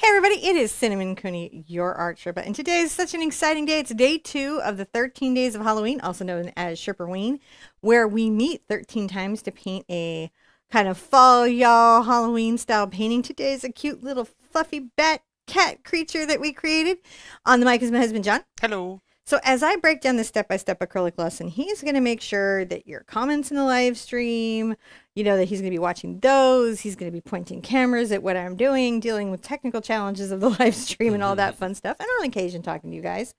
Hey everybody, it is Cinnamon Cooney, your art Sherpa, and today is such an exciting day. It's day two of the 13 days of Halloween, also known as Sherpaween, where we meet 13 times to paint a kind of fall y'all Halloween style painting. Today is a cute little fluffy bat cat creature that we created. On the mic is my husband John. Hello. So as I break down the step-by-step acrylic lesson, he's going to make sure that your comments in the live stream, you know that he's going to be watching those. He's going to be pointing cameras at what I'm doing, dealing with technical challenges of the live stream and all that fun stuff, and on occasion talking to you guys.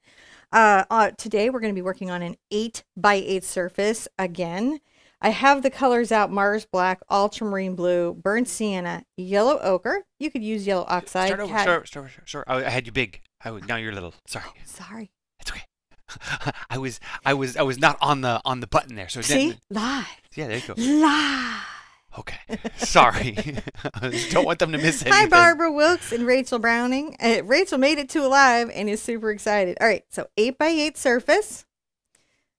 Uh, uh, today we're going to be working on an eight by eight surface again. I have the colors out: Mars Black, Ultramarine Blue, Burnt Sienna, Yellow Ochre. You could use Yellow Oxide. Start over. Start, start, start, start. I I had you big. I now you're little. Sorry. Sorry. I was I was I was not on the on the button there. So See, live, yeah, there you go. live. Okay. Sorry. I just don't want them to miss anything. Hi, Barbara Wilkes and Rachel Browning. Uh, Rachel made it to alive and is super excited. All right, so eight by eight surface,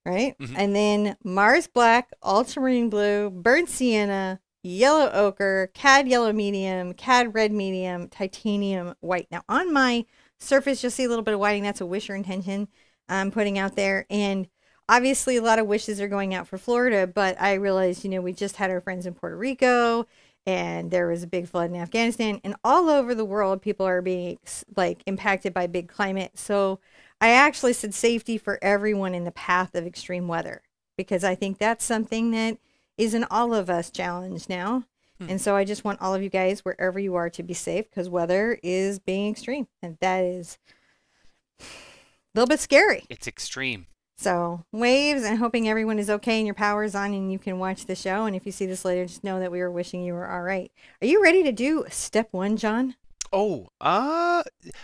right? Mhm. And then Mars Black, Ultramarine Blue, Burnt Sienna, Yellow Ochre, Cad Yellow Medium, Cad Red Medium, Titanium White. Now on my surface, you'll see a little bit of whiting. That's a wish or intention I'm putting out there. And obviously a lot of wishes are going out for Florida, but I realized, you know, we just had our friends in Puerto Rico and there was a big flood in Afghanistan and all over the world people are being like impacted by big climate. So I actually said safety for everyone in the path of extreme weather because I think that's something that is an all of us challenge now. Hmm. And so I just want all of you guys wherever you are to be safe because weather is being extreme and that is little bit scary. It's extreme. So waves and hoping everyone is okay and your power is on and you can watch the show. And if you see this later, just know that we were wishing you were all right. Are you ready to do step one, John? Oh, uh,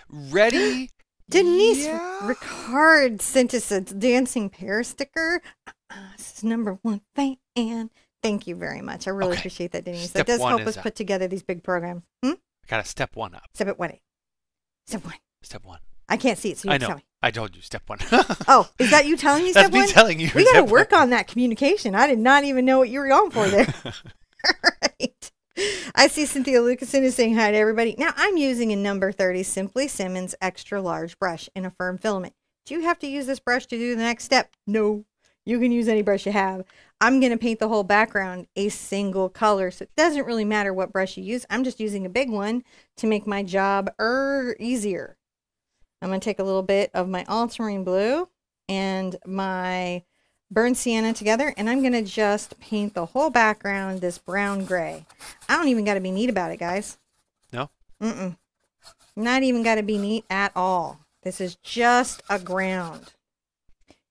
ready? Denise Yeah. Ricard sent us a dancing pear sticker. Uh, this is number one fan. Thank you very much. I really Okay. appreciate that, Denise. Step that does help us up. put together these big programs. Hmm? I got to step one up. Step at one. eight. Step one. Step one. I can't see it, so you I know. tell me. I told you. Step one. Oh, is that you telling me That's step me one? telling you. we got to work one. on that communication. I did not even know what you were going for there. right. I see Cynthia Lucasen is saying hi to everybody. Now I'm using a number 30 Simply Simmons extra large brush in a firm filament. Do you have to use this brush to do the next step? No. You can use any brush you have. I'm going to paint the whole background a single color. So it doesn't really matter what brush you use. I'm just using a big one to make my job er easier. I'm going to take a little bit of my ultramarine blue and my burnt sienna together and I'm going to just paint the whole background this brown gray. I don't even got to be neat about it, guys. No? Mm-mm. Not even got to be neat at all. This is just a ground.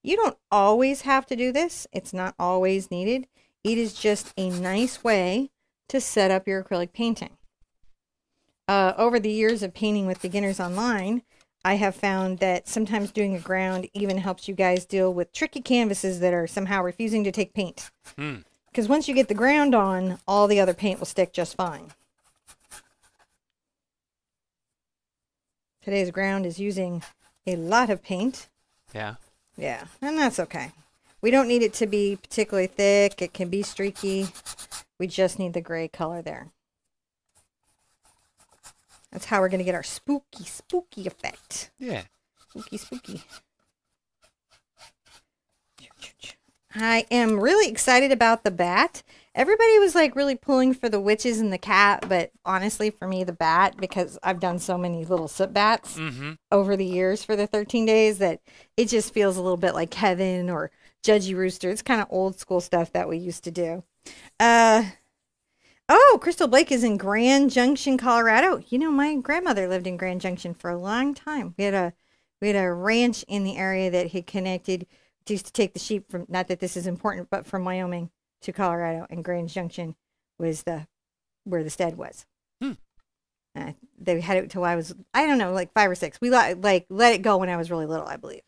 You don't always have to do this. It's not always needed. It is just a nice way to set up your acrylic painting. Uh, over the years of painting with beginners online, I have found that sometimes doing a ground even helps you guys deal with tricky canvases that are somehow refusing to take paint. Hmm. Because once you get the ground on, all the other paint will stick just fine. Today's ground is using a lot of paint. Yeah. Yeah, and that's okay. We don't need it to be particularly thick. It can be streaky. We just need the gray color there. That's how we're going to get our spooky, spooky effect. Yeah. Spooky, spooky. I am really excited about the bat. Everybody was like really pulling for the witches and the cat, but honestly, for me, the bat, because I've done so many little soot bats Mm-hmm. over the years for the 13 days that it just feels a little bit like Kevin or Judgy Rooster. It's kind of old school stuff that we used to do. Uh, oh, Crystal Blake is in Grand Junction, Colorado. You know, my grandmother lived in Grand Junction for a long time. We had a we had a ranch in the area that had connected. Used to take the sheep from not that this is important, but from Wyoming to Colorado, and Grand Junction was the where the stead was. Hmm. Uh, they had it till I was I don't know like five or six. We li- like let it go when I was really little, I believe.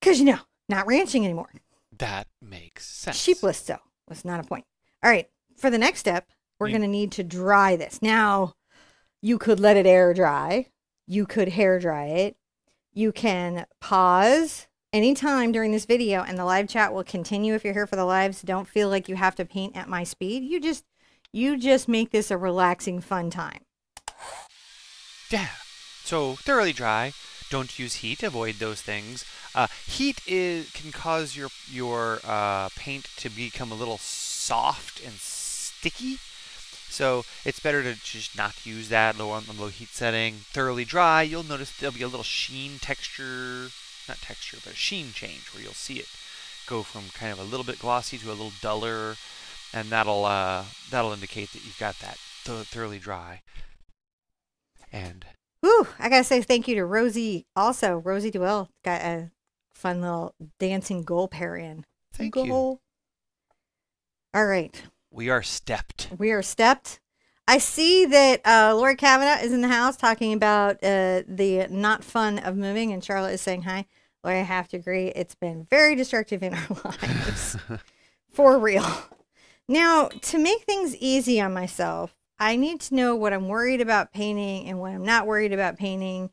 Cause you know, not ranching anymore. That makes sense. Sheepless though was not a point. All right, for the next step, we're You- gonna need to dry this. Now, you could let it air dry. You could hair dry it. You can pause anytime during this video, and the live chat will continue if you're here for the lives. Don't feel like you have to paint at my speed. You just you just make this a relaxing, fun time. Yeah. So thoroughly dry. Don't use heat. Avoid those things. Uh, heat is can cause your your uh, paint to become a little soft and sticky. So it's better to just not use that low on the low heat setting. Thoroughly dry. You'll notice there'll be a little sheen texture, not texture, but a sheen change where you'll see it go from kind of a little bit glossy to a little duller, and that'll uh, that'll indicate that you've got that th- thoroughly dry. And Whew, I gotta say thank you to Rosie. Also, Rosie Duell got a fun little dancing goal pair in. thank goal. you. All right, We are stepped. we are stepped. I see that uh, Lori Kavanaugh is in the house talking about uh, the not fun of moving, and Charlotte is saying hi. Lori, I have to agree, it's been very destructive in our lives. For real. Now, to make things easy on myself, I need to know what I'm worried about painting and what I'm not worried about painting,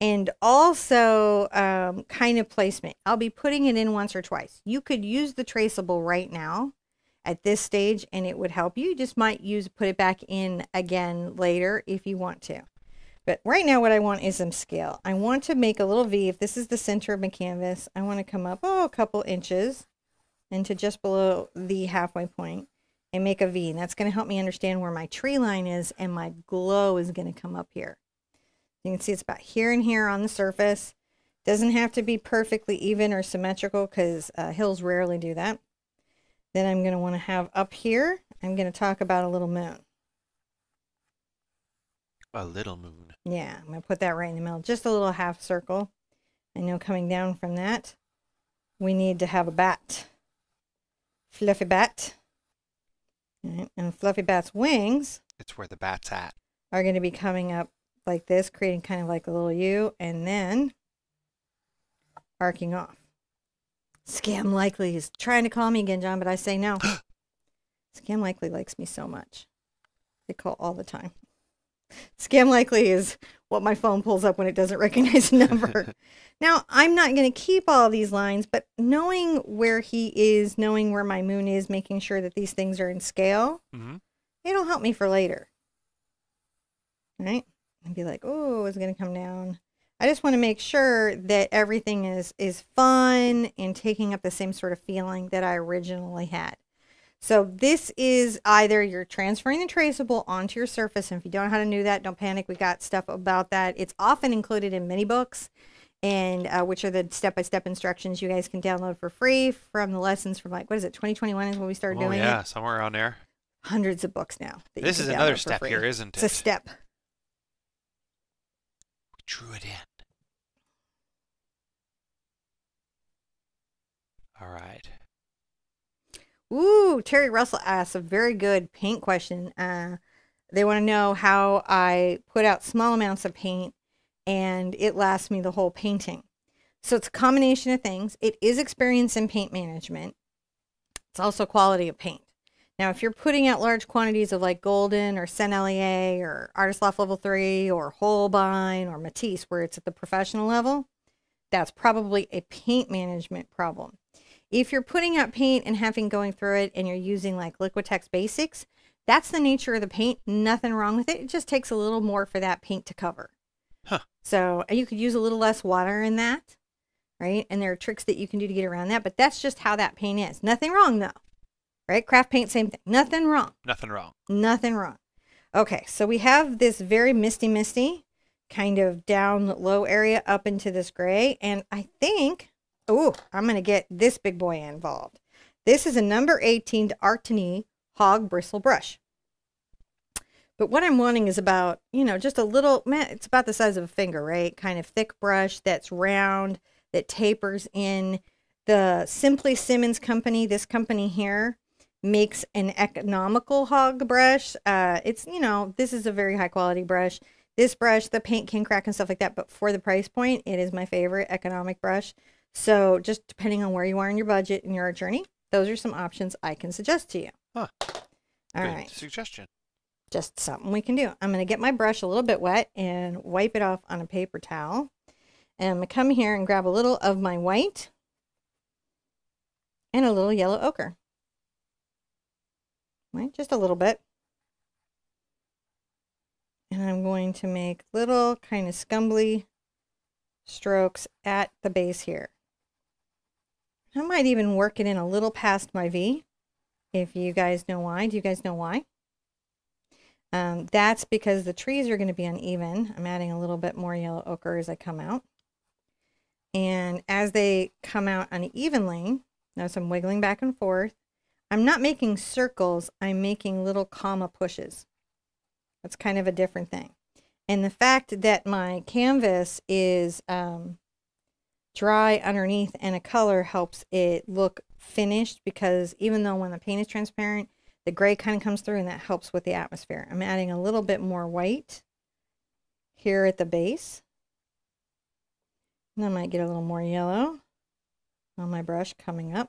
and also um, kind of placement. I'll be putting it in once or twice. You could use the traceable right now at this stage and it would help you. You just might use put it back in again later if you want to. But right now what I want is some scale. I want to make a little V. If this is the center of my canvas, I want to come up oh a couple inches into just below the halfway point and make a V. And that's going to help me understand where my tree line is and my glow is going to come up here. You can see it's about here and here on the surface. Doesn't have to be perfectly even or symmetrical because uh, hills rarely do that. Then I'm going to want to have up here, I'm going to talk about a little moon. A little moon. Yeah, I'm going to put that right in the middle, just a little half circle. I know coming down from that, we need to have a bat. Fluffy bat. Right, And Fluffy bat's wings It's where the bat's at. are going to be coming up like this, creating kind of like a little U, and then arcing off. Scam Likely is trying to call me again, John, but I say no. Scam Likely likes me so much. They call all the time. Scam Likely is what my phone pulls up when it doesn't recognize a number. now, I'm not going to keep all these lines, but knowing where he is, knowing where my moon is, making sure that these things are in scale, mm-hmm. it'll help me for later. Right? And be like, oh, it's gonna come down. I just want to make sure that everything is is fun and taking up the same sort of feeling that I originally had. So this is either you're transferring the traceable onto your surface, and if you don't know how to do that, don't panic. We got stuff about that. It's often included in many books, and uh, which are the step-by-step instructions you guys can download for free from the lessons from like what is it 2021 is when we started Oh doing yeah, it Yeah, somewhere around there. hundreds of books now. This is another step here, isn't it? It's a step. We drew it in. All right. Ooh, Terry Russell asks a very good paint question. Uh, they want to know how I put out small amounts of paint and it lasts me the whole painting. So it's a combination of things. It is experience in paint management. It's also quality of paint. Now, if you're putting out large quantities of like Golden or Sennelier or Artist Loft Level 3 or Holbein or Matisse, where it's at the professional level, that's probably a paint management problem. If you're putting out paint and having going through it and you're using like Liquitex Basics, that's the nature of the paint. Nothing wrong with it. It just takes a little more for that paint to cover. Huh. So you could use a little less water in that, right? And there are tricks that you can do to get around that, but that's just how that paint is. Nothing wrong though, right? Craft paint, same thing. Nothing wrong. Nothing wrong. Nothing wrong. Okay, so we have this very misty, misty kind of down low area up into this gray. And I think, oh, I'm going to get this big boy involved. This is a number 18 D'Artagnan hog bristle brush. But what I'm wanting is about, you know, just a little, man, it's about the size of a finger, right? Kind of thick brush that's round, that tapers in. The Simply Simmons company, this company here, makes an economical hog brush. Uh, it's, you know, this is a very high quality brush. This brush, the paint can crack and stuff like that, but for the price point, it is my favorite economic brush. So just depending on where you are in your budget and your art journey, those are some options I can suggest to you. Huh. All Good right, suggestion. just something we can do. I'm going to get my brush a little bit wet and wipe it off on a paper towel. And I'm going to come here and grab a little of my white and a little yellow ochre. Right, just a little bit. and I'm going to make little kind of scumbly strokes at the base here. I might even work it in a little past my V, if you guys know why. Do you guys know why? Um, that's because the trees are going to be uneven. I'm adding a little bit more yellow ochre as I come out. And as they come out unevenly, notice I'm wiggling back and forth. I'm not making circles, I'm making little comma pushes. That's kind of a different thing. And the fact that my canvas is um, dry underneath and a color helps it look finished because even though when the paint is transparent, the gray kind of comes through and that helps with the atmosphere. I'm adding a little bit more white here at the base. And I might get a little more yellow on my brush coming up.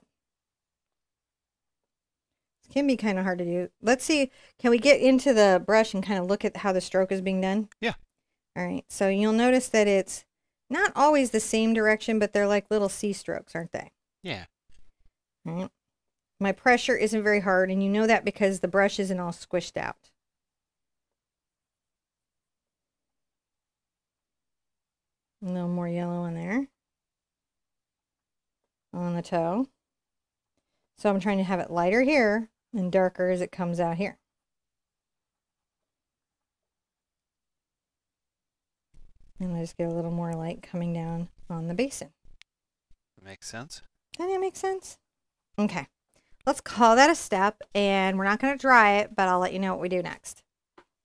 It can be kind of hard to do. Let's see, can we get into the brush and kind of look at how the stroke is being done? Yeah. All right, so you'll notice that it's not always the same direction, but they're like little C strokes, aren't they? Yeah. Right. My pressure isn't very hard, and you know that because the brush isn't all squished out. A little more yellow in there on the toe. So I'm trying to have it lighter here and darker as it comes out here. And I just get a little more light coming down on the basin. Makes sense. Does that make sense? Okay. Let's call that a step, and we're not going to dry it, but I'll let you know what we do next.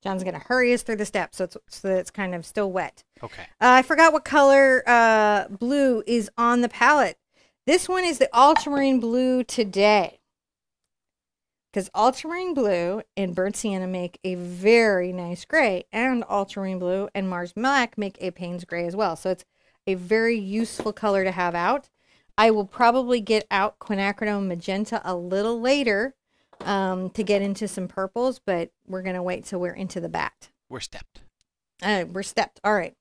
John's going to hurry us through the steps so it's, so that it's kind of still wet. Okay. Uh, I forgot what color uh, blue is on the palette. This one is the ultramarine blue today. Because ultramarine blue and burnt sienna make a very nice gray, and ultramarine blue and Mars black make a Payne's gray as well. So it's a very useful color to have out. I will probably get out quinacridone magenta a little later um, to get into some purples, but we're going to wait till we're into the bat. We're stepped. Uh, we're stepped. All right.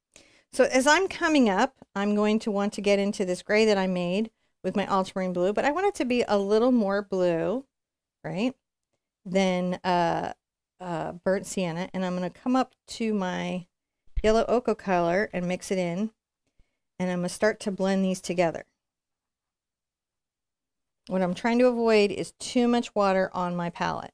So as I'm coming up, I'm going to want to get into this gray that I made with my ultramarine blue, but I want it to be a little more blue, right, than uh, uh, burnt sienna. And I'm going to come up to my yellow ochre color and mix it in. And I'm going to start to blend these together. What I'm trying to avoid is too much water on my palette.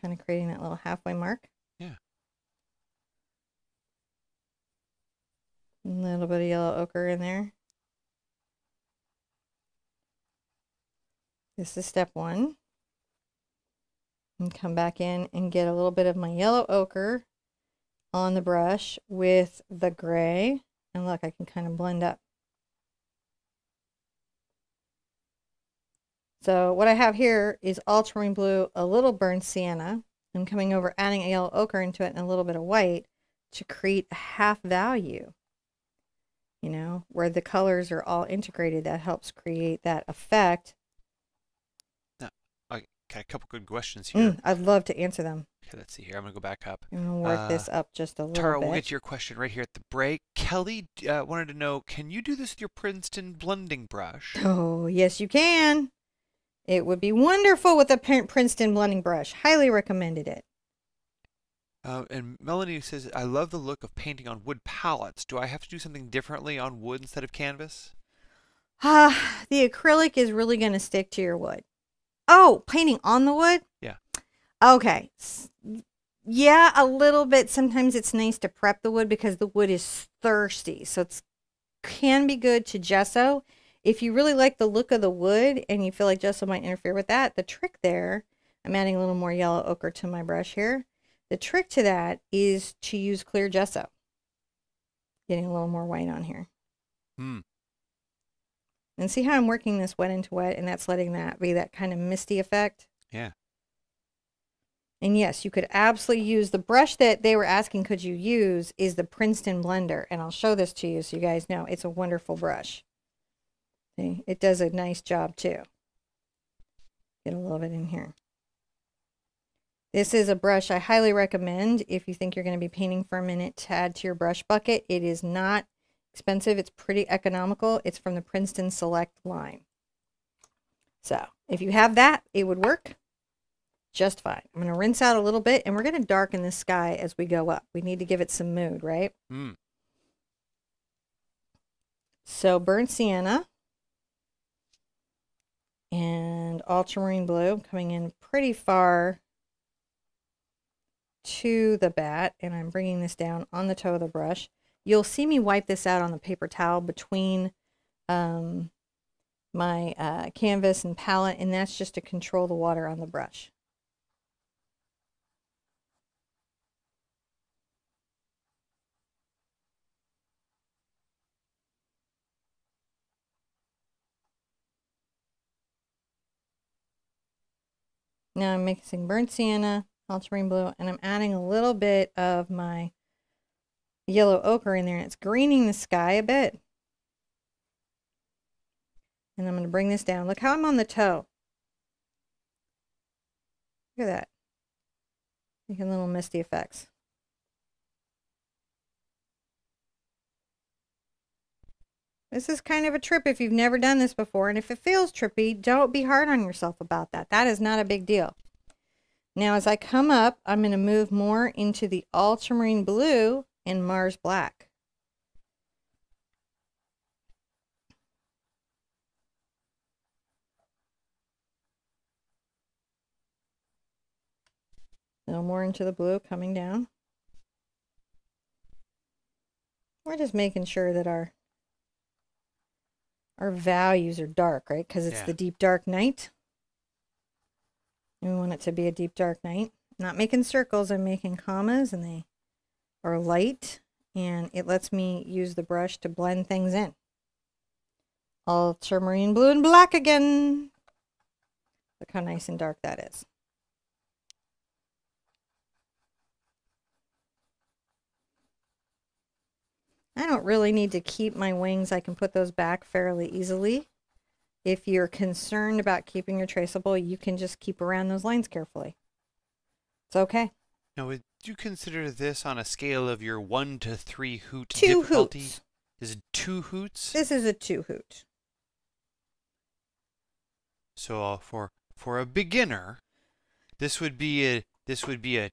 Kind of creating that little halfway mark. Yeah. A little bit of yellow ochre in there. This is step one. And come back in and get a little bit of my yellow ochre on the brush with the gray. And look, I can kind of blend up. So what I have here is ultramarine blue, a little burnt sienna. I'm coming over, adding a yellow ochre into it and a little bit of white to create a half value. You know, where the colors are all integrated, that helps create that effect. Now, I got a couple good questions here. Mm, I'd love to answer them. Okay, let's see here. I'm gonna go back up. I'm gonna work Uh, this up just a little Tara, bit. we'll get to your question right here at the break. Kelly uh, wanted to know, can you do this with your Princeton blending brush? Oh, yes, you can. It would be wonderful with a Princeton blending brush. Highly recommended it. Uh, and Melanie says, I love the look of painting on wood palettes. Do I have to do something differently on wood instead of canvas? Ah, the acrylic is really going to stick to your wood. Oh, painting on the wood? Yeah. Okay. S- Yeah, a little bit. Sometimes it's nice to prep the wood because the wood is thirsty. So it's can be good to gesso. If you really like the look of the wood and you feel like gesso might interfere with that, the trick there, I'm adding a little more yellow ochre to my brush here. The trick to that is to use clear gesso. Getting a little more white on here. Hmm. And see how I'm working this wet into wet and that's letting that be that kind of misty effect? Yeah. And yes, you could absolutely use the brush that they were asking could you use is the Princeton blender. And I'll show this to you so you guys know it's a wonderful brush. See, it does a nice job too. Get a little bit in here. This is a brush I highly recommend if you think you're going to be painting for a minute to add to your brush bucket. It is not expensive. It's pretty economical. It's from the Princeton Select line. So If you have that, it would work just fine. I'm going to rinse out a little bit and we're going to darken the sky as we go up. We need to give it some mood, right? Mm. So burnt sienna and ultramarine blue coming in pretty far to the bat and I'm bringing this down on the toe of the brush. You'll see me wipe this out on the paper towel between um, my uh, canvas and palette and that's just to control the water on the brush. Now I'm mixing burnt sienna, ultramarine blue, and I'm adding a little bit of my yellow ochre in there. And it's greening the sky a bit. And I'm going to bring this down. Look how I'm on the toe. Look at that. Making little misty effects. This is kind of a trip if you've never done this before. And if it feels trippy, don't be hard on yourself about that. That is not a big deal. Now, as I come up, I'm going to move more into the ultramarine blue and Mars black. A little more into the blue coming down. We're just making sure that our our values are dark, right? Because it's Yeah. the deep dark night. We want it to be a deep dark night. Not making circles, I'm making commas and they are light and it lets me use the brush to blend things in. All ultramarine blue and black again. Look how nice and dark that is. I don't really need to keep my wings. I can put those back fairly easily. If you're concerned about keeping your traceable, you can just keep around those lines carefully. It's okay. Now, would you consider this on a scale of your one to three hoot Two difficulty? hoots. Is it two hoots? This is a two hoot. So uh, for for a beginner, this would be a this would be a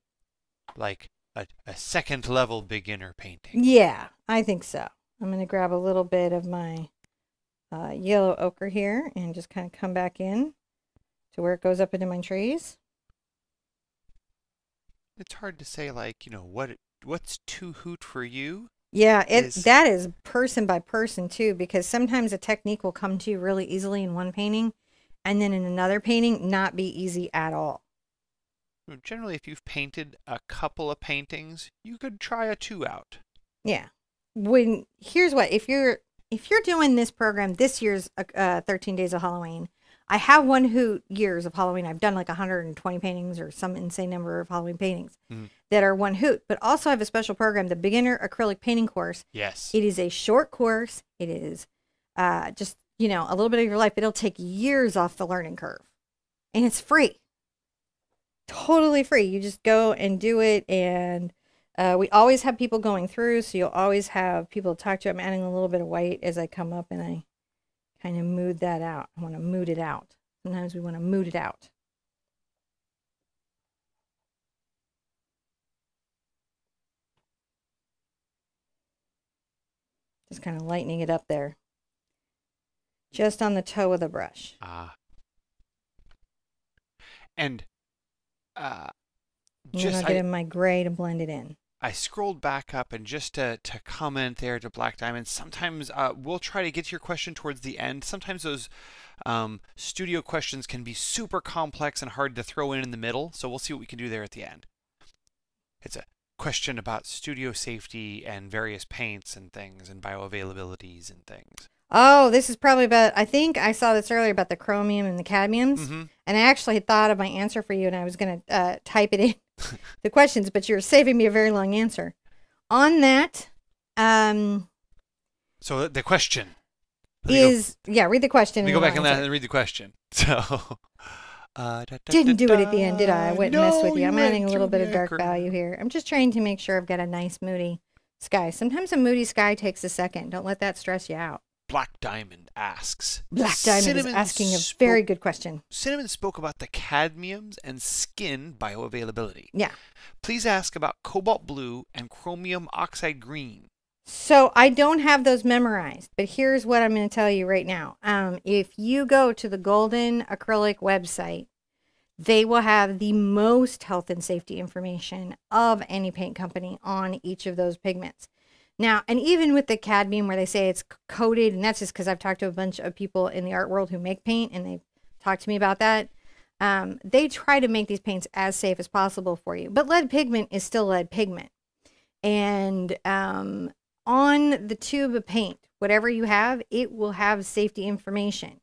like a, a second level beginner painting. Yeah, I think so. I'm going to grab a little bit of my uh, yellow ochre here and just kind of come back in to where it goes up into my trees. It's hard to say like you know what what's too hoot for you. Yeah, it Is- that is person by person too, because sometimes a technique will come to you really easily in one painting, and then in another painting not be easy at all. Generally, if you've painted a couple of paintings, you could try a two out. Yeah. When here's what if you're if you're doing this program this year's uh, uh, 13 days of Halloween, I have one hoot years of Halloween. I've done like 120 paintings or some insane number of Halloween paintings Mhm. that are one hoot. But also I have a special program, the beginner acrylic painting course. Yes. It is a short course. It is uh, just you know a little bit of your life. It'll take years off the learning curve, and it's free. Totally free. You just go and do it, and uh, we always have people going through, so you'll always have people to talk to. I'm adding a little bit of white as I come up, and I kind of mood that out. I want to mood it out. Sometimes we want to mood it out. Just kind of lightening it up there. Just on the toe of the brush. Ah. And uh, And then just I'll get in my gray to blend it in. I scrolled back up and just to, to comment there to Black Diamond, sometimes uh, we'll try to get to your question towards the end. Sometimes those um, studio questions can be super complex and hard to throw in in the middle, so we'll see what we can do there at the end. It's a question about studio safety and various paints and things and bioavailabilities and things. Oh, this is probably about, I think I saw this earlier about the chromium and the cadmiums. Mhm. And I actually thought of my answer for you and I was going to uh, type it in the questions, but you're saving me a very long answer. On that, um, So the question me go- is, yeah, read the question. Let me go back and, and read the question. So, uh, da, da, Didn't da, do it at the end, did I? I wouldn't mess with you. I'm adding a little bit of dark value here. I'm just trying to make sure I've got a nice moody sky. Sometimes a moody sky takes a second. Don't let that stress you out. Black Diamond asks. Black Diamond Cinnamon is asking a spoke- very good question. Cinnamon spoke about the cadmiums and skin bioavailability. Yeah. Please ask about cobalt blue and chromium oxide green. So I don't have those memorized, but here's what I'm going to tell you right now. Um, if you go to the Golden Acrylic website, they will have the most health and safety information of any paint company on each of those pigments. Now, and even with the cadmium where they say it's coated, and that's just because I've talked to a bunch of people in the art world who make paint and they've talked to me about that. Um, they try to make these paints as safe as possible for you, but lead pigment is still lead pigment. And um, on the tube of paint, whatever you have, it will have safety information.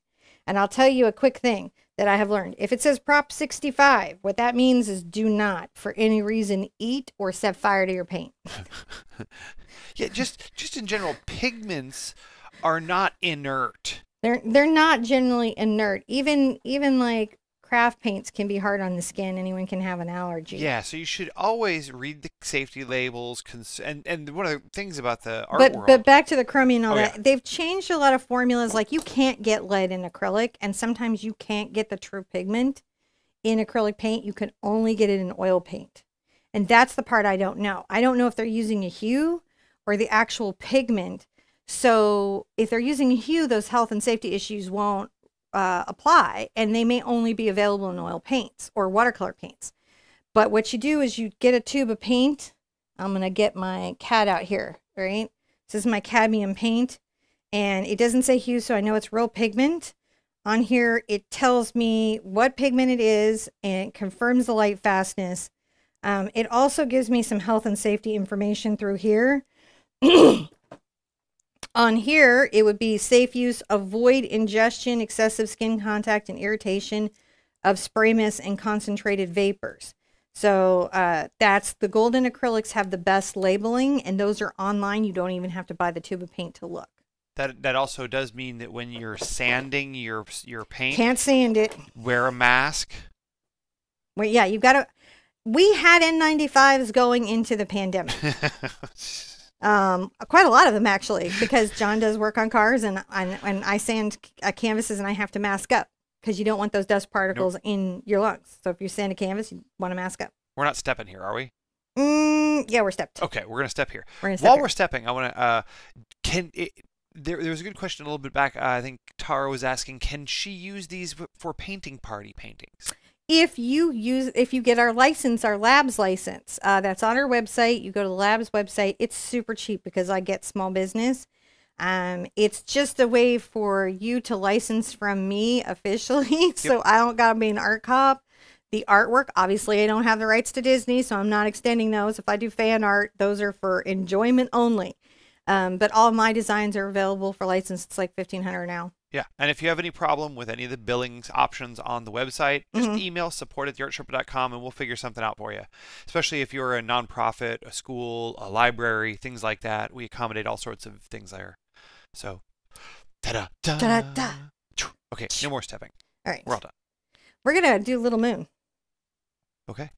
And I'll tell you a quick thing that I have learned. If it says Prop 65, what that means is do not, for any reason, eat or set fire to your paint. Yeah, just just in general, pigments are not inert. They're they're not generally inert. Even even like craft paints can be hard on the skin. Anyone can have an allergy. Yeah, so you should always read the safety labels. Cons- and and one of the things about the art but world, but back to the chromium and all Oh, that. yeah. They've changed a lot of formulas. Like you can't get lead in acrylic, and sometimes you can't get the true pigment in acrylic paint. You can only get it in oil paint, and that's the part I don't know. I don't know if they're using a hue or the actual pigment. So if they're using a hue, those health and safety issues won't uh, apply, and they may only be available in oil paints or watercolor paints. But what you do is you get a tube of paint. I'm gonna get my CAD out here, right? This is my cadmium paint, and it doesn't say hue, so I know it's real pigment. On here, it tells me what pigment it is and it confirms the light fastness. Um, it also gives me some health and safety information through here. On here, it would be safe use, avoid ingestion, excessive skin contact, and irritation of spray mist and concentrated vapors. So uh, that's the golden acrylics have the best labeling, and those are online. You don't even have to buy the tube of paint to look. that that also does mean that when you're sanding your your paint, Can't sand it. wear a mask. Well, yeah, you've got to. We had N95s going into the pandemic. Um, quite a lot of them actually, because John does work on cars, and and, and I sand uh, canvases, and I have to mask up because you don't want those dust particles in your lungs. So if you sand a canvas, you want to mask up. we're not stepping here, are we? Mm, yeah, we're stepped. Okay, we're gonna step here. We're gonna step While here. we're stepping, I want to. Uh, can it, there? There was a good question a little bit back. Uh, I think Tara was asking, can she use these for painting party paintings? If you use if you get our license our labs license uh, that's on our website. You go to the labs website. It's super cheap because i get small business. Um, it's just a way for you to license from me officially. So i don't gotta be an art cop. The artwork obviously i don't have the rights to disney so i'm not extending those. If i do fan art those are for enjoyment only. Um, but all my designs are available for license. It's like 1500 now Yeah, and if you have any problem with any of the billings options on the website, just Mhm. email support at theartsherpa.com and we'll figure something out for you. Especially if you're a nonprofit, a school, a library, things like that. We accommodate all sorts of things there. So, ta-da, da. Ta-da-da. Okay, no more stepping. all right We're all done. we're gonna do little moon Okay.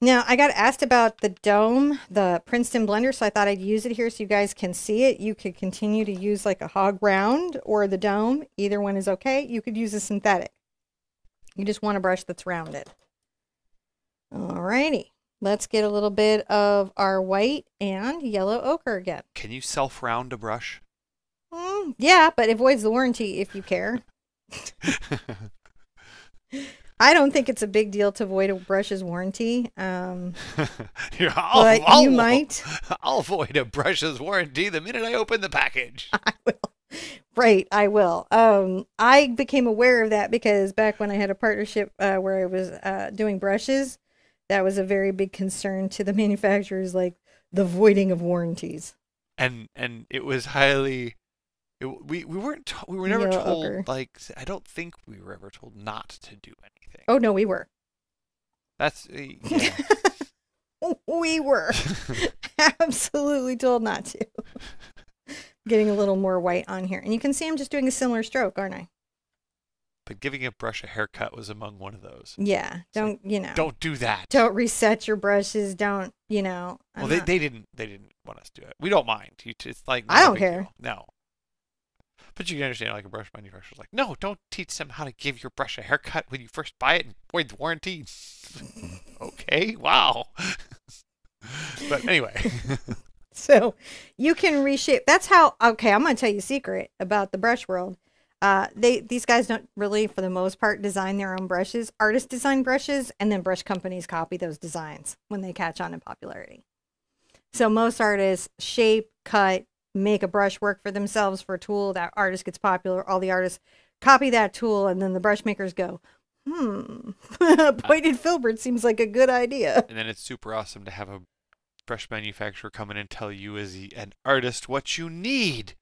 Now, I got asked about the dome, the Princeton blender, so I thought I'd use it here so you guys can see it. You could continue to use like a hog round or the dome. Either one is okay. You could use a synthetic. You just want a brush that's rounded. Alrighty. Let's get a little bit of our white and yellow ochre again. Can you self round a brush? Mm, yeah, but it avoids the warranty if you care. I don't think it's a big deal to void a brush's warranty. Um, I'll, but I'll- you might. I'll void a brush's warranty the minute I open the package. I will. Right, I will. Um, I became aware of that because back when I had a partnership uh, where I was uh, doing brushes, that was a very big concern to the manufacturers, like the voiding of warranties. and and it was highly it, we we weren't to, we were never Yellow told like I don't think we were ever told not to do anything. Oh no, we were. That's yeah. We were absolutely told not to. Getting a little more white on here, and you can see I'm just doing a similar stroke, aren't I? but giving a brush a haircut was among one of those. Yeah. Don't you know? Don't do that. don't reset your brushes. Don't you know? I'm well, they, not- they didn't they didn't want us to do it. We don't mind. It's like I don't care. deal. No. But you can understand, like a brush manufacturer's like, no, don't teach them how to give your brush a haircut when you first buy it and void the warranty. okay, wow. but anyway, So you can reshape. That's how. Okay, I'm going to tell you a secret about the brush world. Uh, they these guys don't really, for the most part, design their own brushes. Artists design brushes, and then brush companies copy those designs when they catch on in popularity. So most artists shape, cut, make a brush work for themselves for a tool. That artist gets popular. All the artists copy that tool, and then the brush makers go, "Hmm, pointed filbert seems like a good idea." and then it's super awesome to have a brush manufacturer come in and tell you as an artist what you need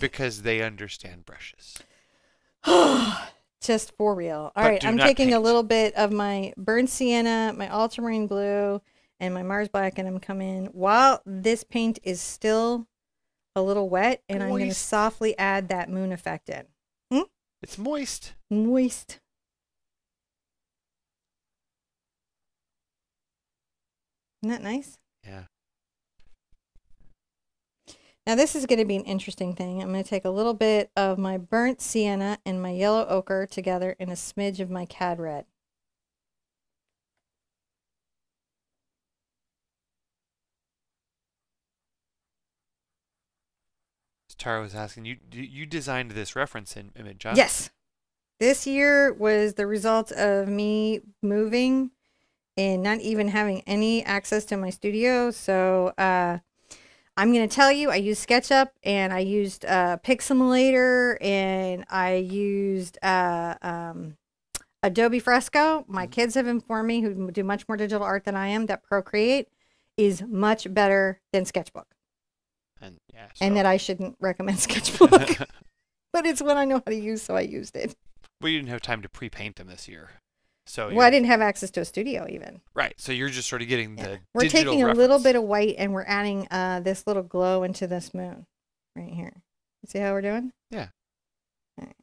because they understand brushes. Just for real. All right, I'm taking a little bit of my burnt sienna, my ultramarine blue, and my Mars black, and I'm coming while this paint is still a little wet, and I'm going to softly add that moon effect in. Hmm? It's moist. Moist. Isn't that nice? Yeah. Now this is going to be an interesting thing. I'm going to take a little bit of my burnt sienna and my yellow ochre together and a smidge of my cad red. Tara was asking, you you- you designed this reference in image, huh? Yes. This year was the result of me moving and not even having any access to my studio. So uh, I'm going to tell you, I used SketchUp and I used uh, Pixelmator and I used uh, um, Adobe Fresco. My Mhm. kids have informed me, who do much more digital art than I am, that Procreate is much better than Sketchbook, And yeah. and that I shouldn't recommend Sketchbook. but it's what I know how to use, so I used it. we didn't have time to pre-paint them this year. So Well, I didn't have access to a studio even. right. So you're just sort of getting Yeah. the We're taking a little bit of white and we're adding uh, this little glow into this moon right here. You see how we're doing? Yeah. All right.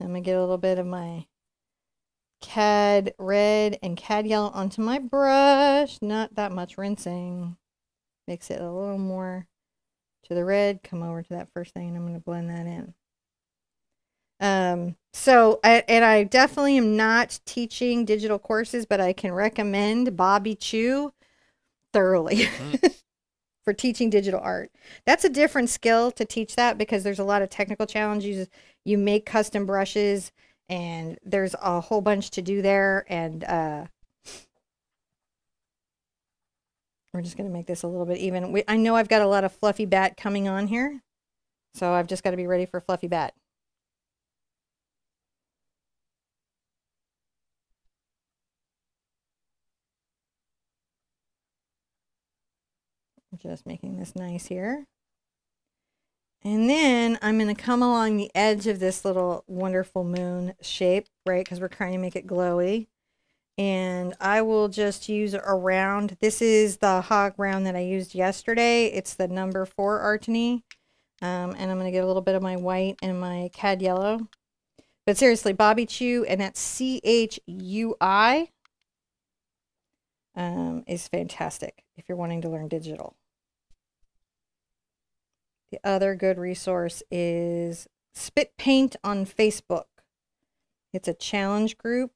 I'm to get a little bit of my cad red and cad yellow onto my brush. Not that much rinsing. Mix it a little more to the red. Come over to that first thing and I'm going to blend that in. Um, so, I, and I definitely am not teaching digital courses, but I can recommend Bobby Chiu thoroughly Mhm. for teaching digital art. That's a different skill to teach that because there's a lot of technical challenges. You make custom brushes and there's a whole bunch to do there. And, uh, we're just going to make this a little bit even. We, I know I've got a lot of fluffy bat coming on here. So I've just got to be ready for fluffy bat. Just making this nice here. And then I'm going to come along the edge of this little wonderful moon shape, right? Because we're trying to make it glowy. And I will just use around, this is the hog round that I used yesterday. It's the number four Artany. Um, and I'm going to get a little bit of my white and my cad yellow. But seriously, Bobby Chiu, and that's C H U I, um, is fantastic if you're wanting to learn digital. The other good resource is Spit Paint on Facebook. It's a challenge group.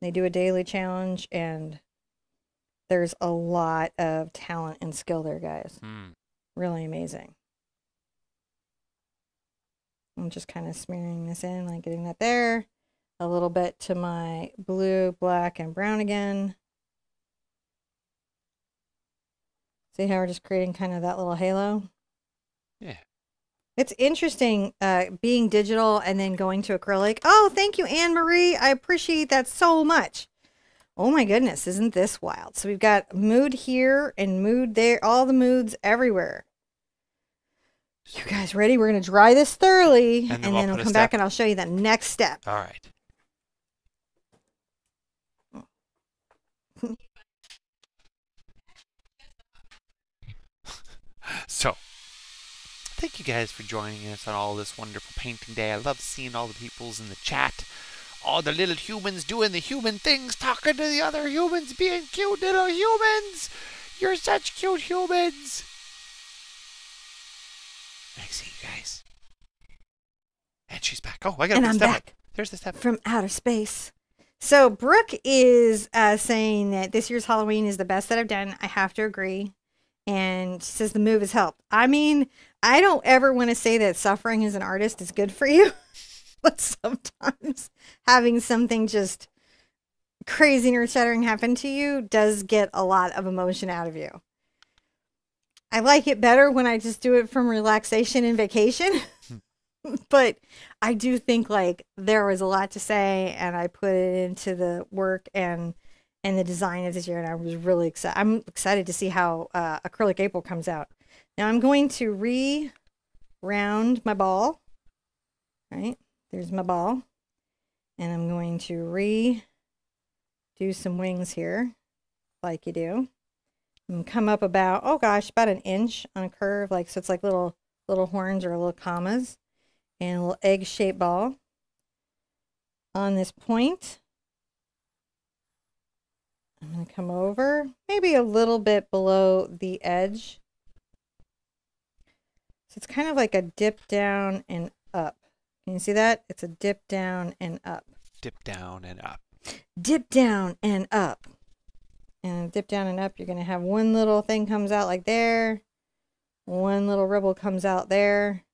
They do a daily challenge, and there's a lot of talent and skill there, guys. Hmm. Really amazing. I'm just kind of smearing this in, like getting that there. A little bit to my blue, black, and brown again. See how we're just creating kind of that little halo? Yeah. It's interesting uh, being digital and then going to acrylic. Oh, thank you, Anne Marie. I appreciate that so much. Oh my goodness, isn't this wild? So we've got mood here and mood there, all the moods everywhere. You guys ready? We're going to dry this thoroughly And and then then, we'll I'll put a come back and I'll show you the next step. All right. So, thank you guys for joining us on all this wonderful painting day. I love seeing all the peoples in the chat. All the little humans doing the human things, talking to the other humans, being cute little humans. You're such cute humans. I see you guys. And she's back. Oh, I got I'm step. up. back. There's the step. from outer space. So Brooke is uh, saying that this year's Halloween is the best that I've done. I have to agree. And she says the move has helped. I mean, I don't ever want to say that suffering as an artist is good for you, but sometimes having something just crazy earth shattering happen to you does get a lot of emotion out of you. I like it better when I just do it from relaxation and vacation. but I do think like there was a lot to say, and I put it into the work and and the design of this year, and I was really excited. I'm excited to see how uh, acrylic April comes out. Now I'm going to re round my ball. Right there's my ball, and I'm going to re do some wings here, like you do, and come up about oh gosh about an inch on a curve, like so it's like little little horns or little commas and a little egg shaped ball on this point. I'm going to come over maybe a little bit below the edge. So it's kind of like a dip down and up. Can you see that? It's a dip down and up. Dip down and up. Dip down and up. And dip down and up, you're going to have one little thing comes out like there. One little ribble comes out there.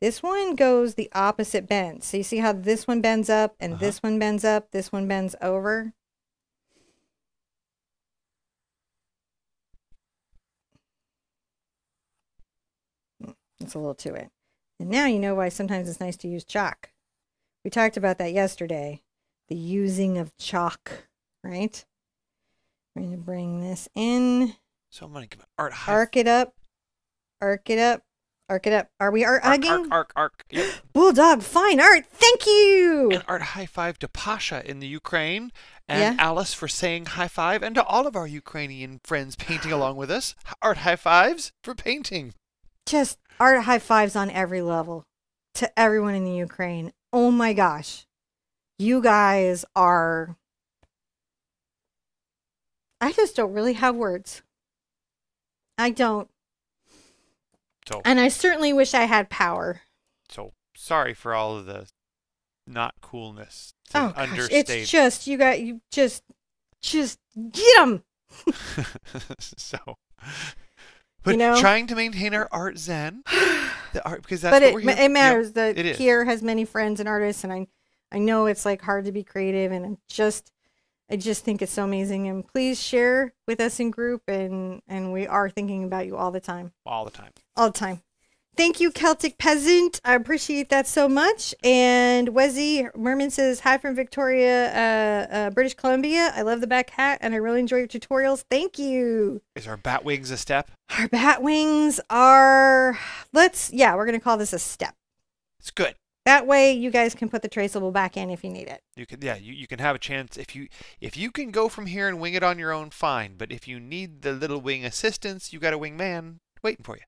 This one goes the opposite bend. So you see how this one bends up and Uh-huh. this one bends up, this one bends over. It's a little to it. And now you know why sometimes it's nice to use chalk. We talked about that yesterday. The using of chalk, right? We're going to bring this in, So I'm gonna give an art high. arc it up, arc it up, arc it up. Are we art arc, hugging? arc, arc, arc. Yep. Bulldog, fine art. Thank you. An art high five to Pasha in the Ukraine and Yeah. Alice for saying high five, and to all of our Ukrainian friends painting along with us. Art high fives for painting. Just art high fives on every level to everyone in the Ukraine. Oh my gosh. You guys are. I just don't really have words. I don't. So, And I certainly wish I had power. so sorry for all of the not coolness. to Oh, gosh. understate. It's just, you got, you just, just get them. so, but know? trying to maintain our art zen, the art because that's but what it, we're ma- here. it matters that it is. Kier has many friends and artists, and I I know it's like hard to be creative, and I'm just I just think it's so amazing. And please share with us in group, and and we are thinking about you all the time, all the time. all the time. Thank you, Celtic Peasant. I appreciate that so much. And Wezzy Merman says hi from Victoria, uh, uh, British Columbia. I love the back hat, and I really enjoy your tutorials. Thank you. Is our bat wings a step? Our bat wings are let's yeah, we're gonna call this a step. It's good. That way you guys can put the traceable back in if you need it. You can yeah, you, you can have a chance if you if you can go from here and wing it on your own, fine. But if you need the little wing assistance, you got a wingman waiting for you.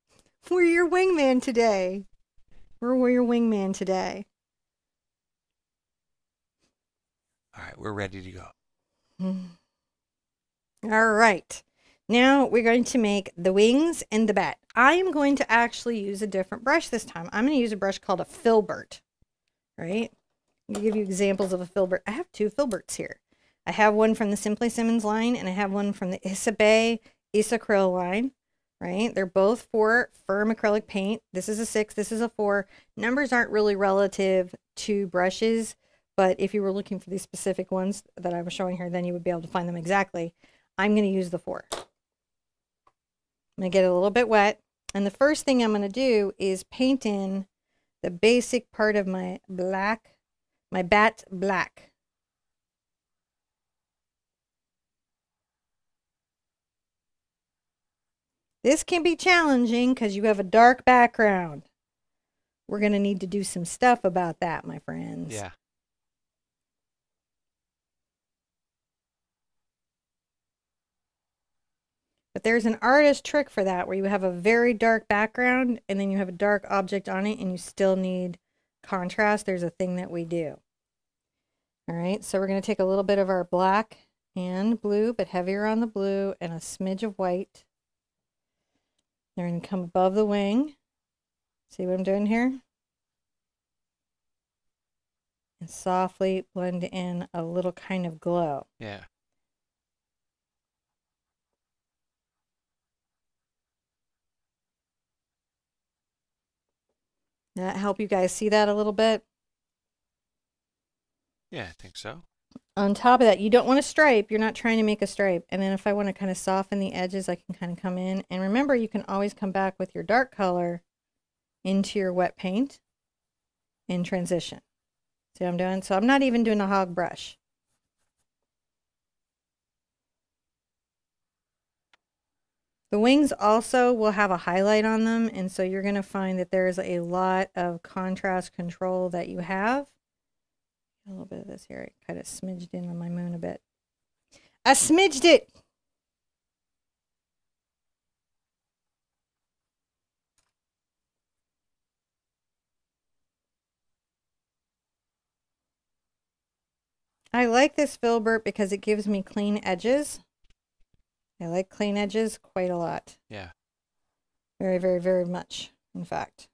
We're your wingman today. We're, we're your wingman today. All right, we're ready to go. Mm. All right. Now we're going to make the wings and the bat. I am going to actually use a different brush this time. I'm going to use a brush called a filbert. Right? I'll give you examples of a filbert. I have two filberts here. I have one from the Simply Simmons line and I have one from the Isabey Isacryl line. Right? They're both for firm acrylic paint. This is a six, this is a four. Numbers aren't really relative to brushes, but if you were looking for these specific ones that I was showing here, then you would be able to find them exactly. I'm going to use the four. I'm to get it a little bit wet. And the first thing I'm going to do is paint in the basic part of my black, my bat black. This can be challenging because you have a dark background. We're going to need to do some stuff about that, my friends. Yeah. But there's an artist trick for that where you have a very dark background and then you have a dark object on it and you still need contrast. There's a thing that we do. All right, so we're going to take a little bit of our black and blue, but heavier on the blue, and a smidge of white. They're going to come above the wing. See what I'm doing here? And softly blend in a little kind of glow. Yeah. That help you guys see that a little bit? Yeah, I think so. On top of that, you don't want to stripe. You're not trying to make a stripe. And then if I want to kind of soften the edges, I can kind of come in. And remember, you can always come back with your dark color into your wet paint in transition. See what I'm doing? So I'm not even doing a hog brush. The wings also will have a highlight on them, and so you're going to find that there's a lot of contrast control that you have. A little bit of this here. I kind of smidged in on my moon a bit. I smidged it. I like this filbert because it gives me clean edges. I like clean edges quite a lot. Yeah. Very, very, very much, in fact.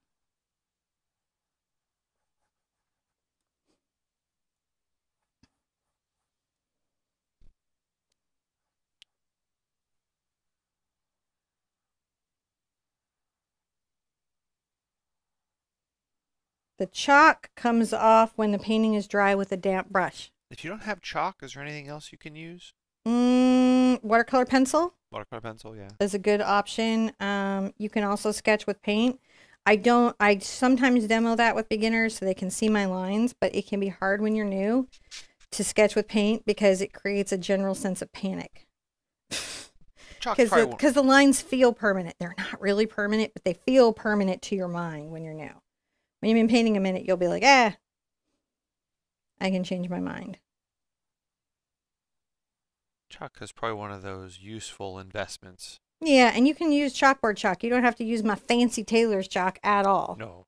The chalk comes off when the painting is dry with a damp brush. If you don't have chalk, is there anything else you can use? Mm, watercolor pencil Watercolor pencil, yeah. is a good option. Um, you can also sketch with paint. I don't, I sometimes demo that with beginners so they can see my lines, but it can be hard when you're new to sketch with paint because it creates a general sense of panic. Because the, the lines feel permanent. They're not really permanent, but they feel permanent to your mind when you're new. When you've been painting a minute, you'll be like, ah, I can change my mind. chalk is probably one of those useful investments. Yeah, and you can use chalkboard chalk. You don't have to use my fancy tailor's chalk at all. No.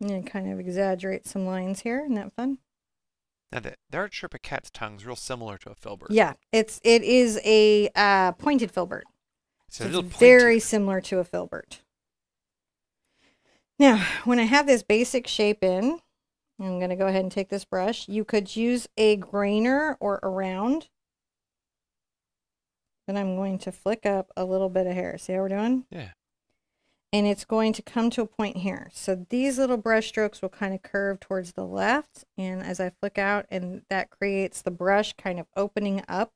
And kind of exaggerate some lines here. Isn't that fun? Now the, the Art Sherpa cat's tongue's real similar to a filbert. Yeah, it's it is a uh, pointed filbert. So it's very similar to a filbert. Now, when I have this basic shape in, I'm going to go ahead and take this brush. You could use a grainer or a round. Then I'm going to flick up a little bit of hair. See how we're doing? Yeah. And it's going to come to a point here. So these little brush strokes will kind of curve towards the left. And as I flick out, and that creates the brush kind of opening up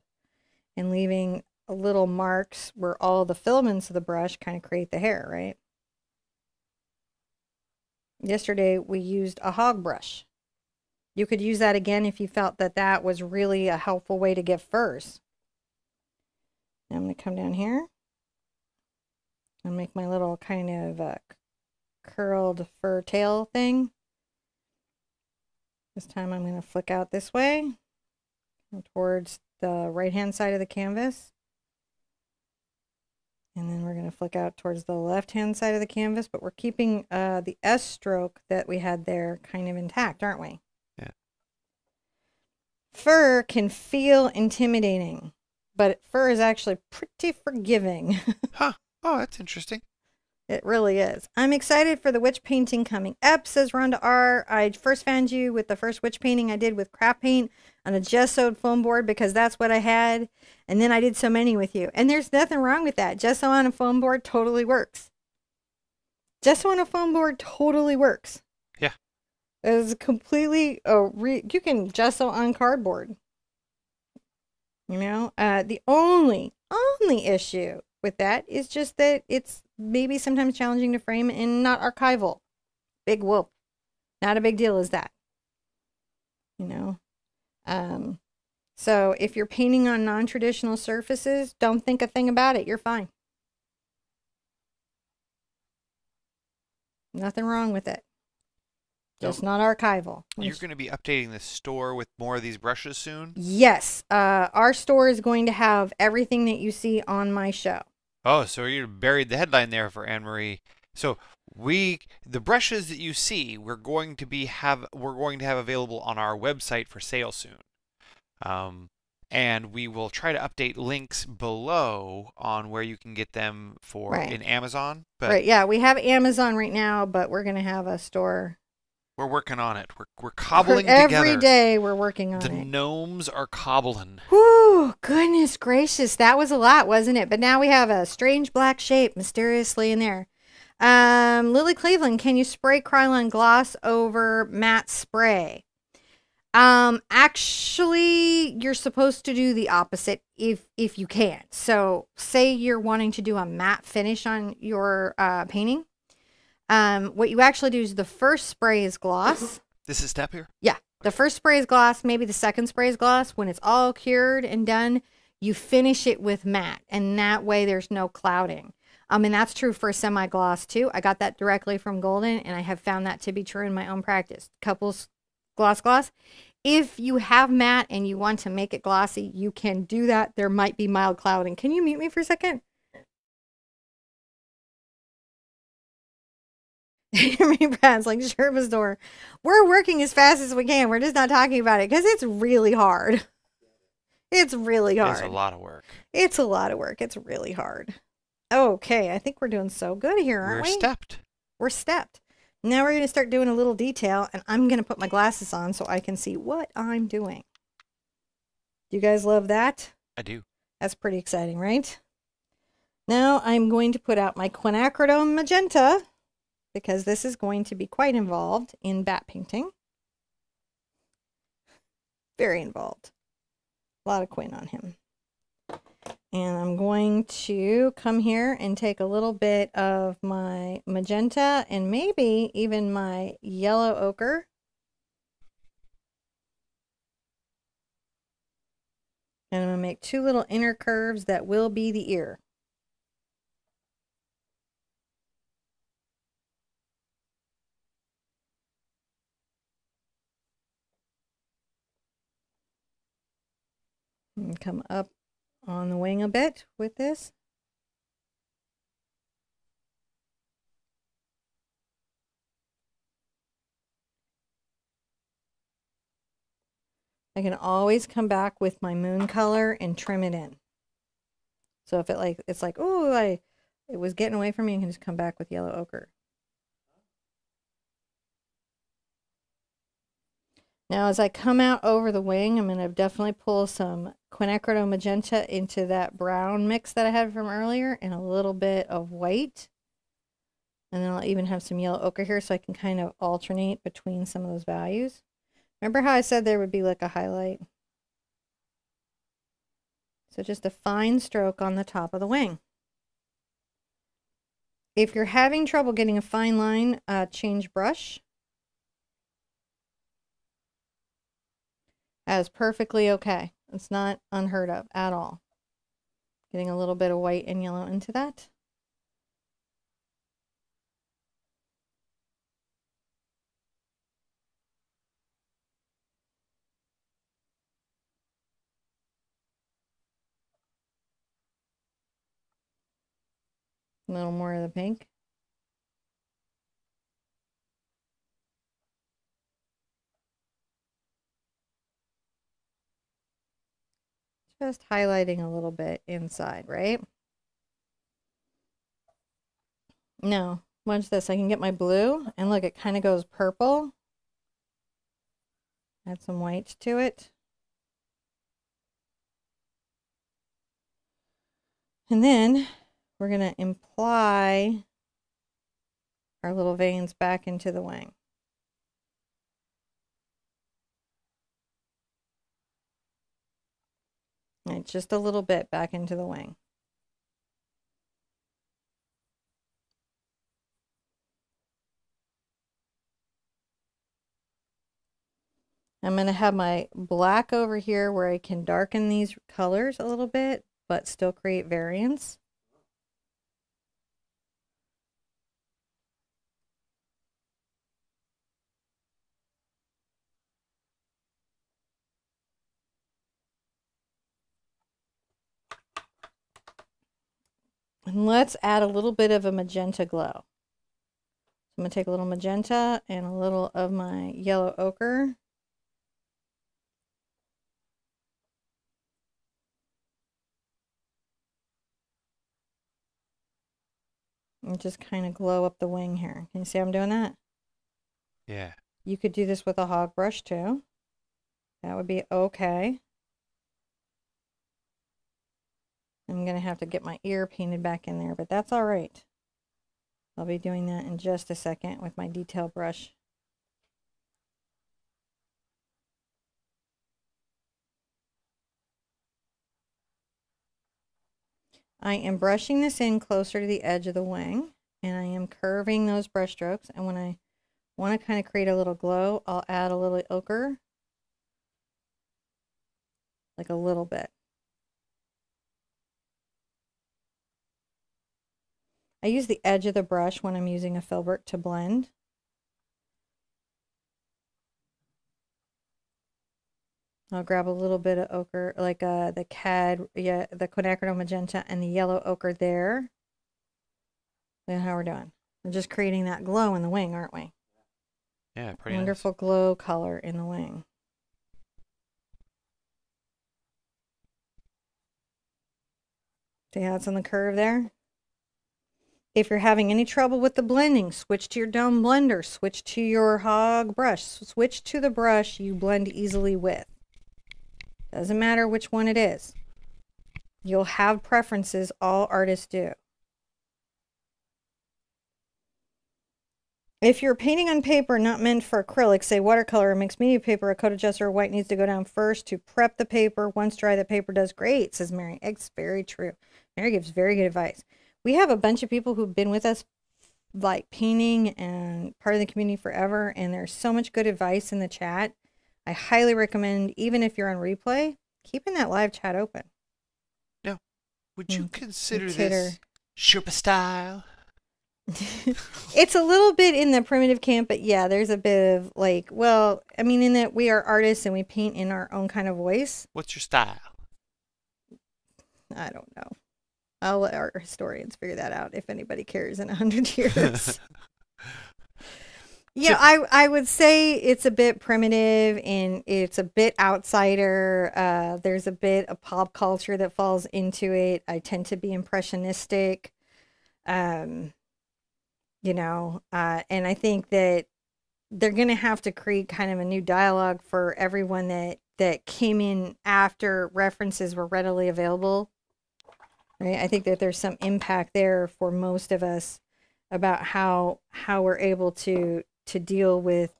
and leaving little marks where all the filaments of the brush kind of create the hair, right? Yesterday we used a hog brush. You could use that again if you felt that that was really a helpful way to get furs. Now I'm going to come down here and make my little kind of uh, curled fur tail thing. This time I'm going to flick out this way towards the right hand side of the canvas. And then we're going to flick out towards the left hand side of the canvas, but we're keeping uh, the S stroke that we had there kind of intact, aren't we? Yeah. Fur can feel intimidating, but fur is actually pretty forgiving. Huh. Oh, that's interesting. It really is. I'm excited for the witch painting coming up, says Rhonda R. I first found you with the first witch painting I did with craft paint on a gessoed foam board because that's what I had. And then I did so many with you. And there's nothing wrong with that. Gesso on a foam board totally works. Gesso on a foam board totally works. Yeah. It's completely, oh, re- you can gesso on cardboard. You know, uh, the only, only issue with that is just that it's maybe sometimes challenging to frame and not archival. Big whoop. Not a big deal is that. You know? Um, so if you're painting on non-traditional surfaces, don't think a thing about it. You're fine. Nothing wrong with it. So- Just not archival. You're going to be updating the store with more of these brushes soon. Yes, uh, our store is going to have everything that you see on my show. Oh, so you buried the headline there for Anne Marie. So we the brushes that you see we're going to be have we're going to have available on our website for sale soon. Um, and we will try to update links below on where you can get them for Right. in Amazon. But right? Yeah, we have Amazon right now, but we're going to have a store we're working on it. We're we're cobbling every together. day. We're working on The it. gnomes are cobbling. Whew, goodness gracious, that was a lot, wasn't it? But now we have a strange black shape mysteriously in there. Um, Lily Cleveland, can you spray Krylon gloss over matte spray? Um, actually, you're supposed to do the opposite if if you can. So, say you're wanting to do a matte finish on your uh, painting. Um, what you actually do is the first spray is gloss. This is step here. Yeah. The first spray is gloss, maybe the second spray is gloss. When it's all cured and done, you finish it with matte, and that way there's no clouding. Um, and that's true for semi gloss too. I got that directly from Golden, and I have found that to be true in my own practice. Couples gloss gloss. If you have matte and you want to make it glossy, you can do that. There might be mild clouding. Can you mute me for a second? me, Brad's like Sherpa's door. We're working as fast as we can. We're just not talking about it because it's really hard. It's really hard. It's a lot of work. It's a lot of work. It's really hard. Okay, I think we're doing so good here, aren't We're we? stepped. We're stepped. Now we're going to start doing a little detail, and I'm going to put my glasses on so I can see what I'm doing. Do you guys love that? I do. That's pretty exciting, right? Now I'm going to put out my quinacridone magenta because this is going to be quite involved in bat painting. Very involved. A lot of quin on him. And I'm going to come here and take a little bit of my magenta and maybe even my yellow ochre. And I'm going to make two little inner curves that will be the ear. And come up on the wing a bit with this. I can always come back with my moon color and trim it in. So if it like it's like, oh, I it was getting away from me, I can just come back with yellow ochre. Now, as I come out over the wing, I'm going to definitely pull some quinacridone magenta into that brown mix that I had from earlier and a little bit of white. And then I'll even have some yellow ochre here so I can kind of alternate between some of those values. Remember how I said there would be like a highlight? So just a fine stroke on the top of the wing. If you're having trouble getting a fine line, uh, change brush. That is perfectly okay. It's not unheard of at all. Getting a little bit of white and yellow into that. A little more of the pink. Just highlighting a little bit inside, right? Now, watch this. I can get my blue, and look, it kind of goes purple. Add some white to it. And then we're going to imply our little veins back into the wing. And just a little bit back into the wing. I'm going to have my black over here where I can darken these colors a little bit, but still create variance. And let's add a little bit of a magenta glow. I'm going to take a little magenta and a little of my yellow ochre. And just kind of glow up the wing here. Can you see I'm doing that? Yeah. You could do this with a hog brush too. That would be okay. I'm going to have to get my ear painted back in there, but that's all right. I'll be doing that in just a second with my detail brush. I am brushing this in closer to the edge of the wing and I am curving those brush strokes. And when I want to kind of create a little glow, I'll add a little ochre, like a little bit. I use the edge of the brush when I'm using a filbert to blend. I'll grab a little bit of ochre, like uh, the cad, yeah, the quinacridone magenta and the yellow ochre there. Look how we're doing. We're just creating that glow in the wing, aren't we? Yeah, pretty Wonderful nice. glow color in the wing. See how it's on the curve there? If you're having any trouble with the blending, switch to your dome blender, switch to your hog brush, switch to the brush you blend easily with. Doesn't matter which one it is. You'll have preferences, all artists do. If you're painting on paper not meant for acrylic, say watercolor or mixed media paper, a coat of gesso or white needs to go down first to prep the paper. Once dry, the paper does great, says Mary. It's very true. Mary gives very good advice. We have a bunch of people who've been with us like painting and part of the community forever, and there's so much good advice in the chat. I highly recommend, even if you're on replay, keeping that live chat open. No. Would you Mm, consider consider- this Sherpa style? it's a little bit in the primitive camp, but yeah, there's a bit of like, well, I mean, in that we are artists and we paint in our own kind of voice. What's your style? I don't know. I'll let our historians figure that out if anybody cares in a hundred years. yeah, I I would say it's a bit primitive and it's a bit outsider. Uh, there's a bit of pop culture that falls into it. I tend to be impressionistic. Um, you know, uh, and I think that they're going to have to create kind of a new dialogue for everyone that that came in after references were readily available. Right? I think that there's some impact there for most of us about how how we're able to to deal with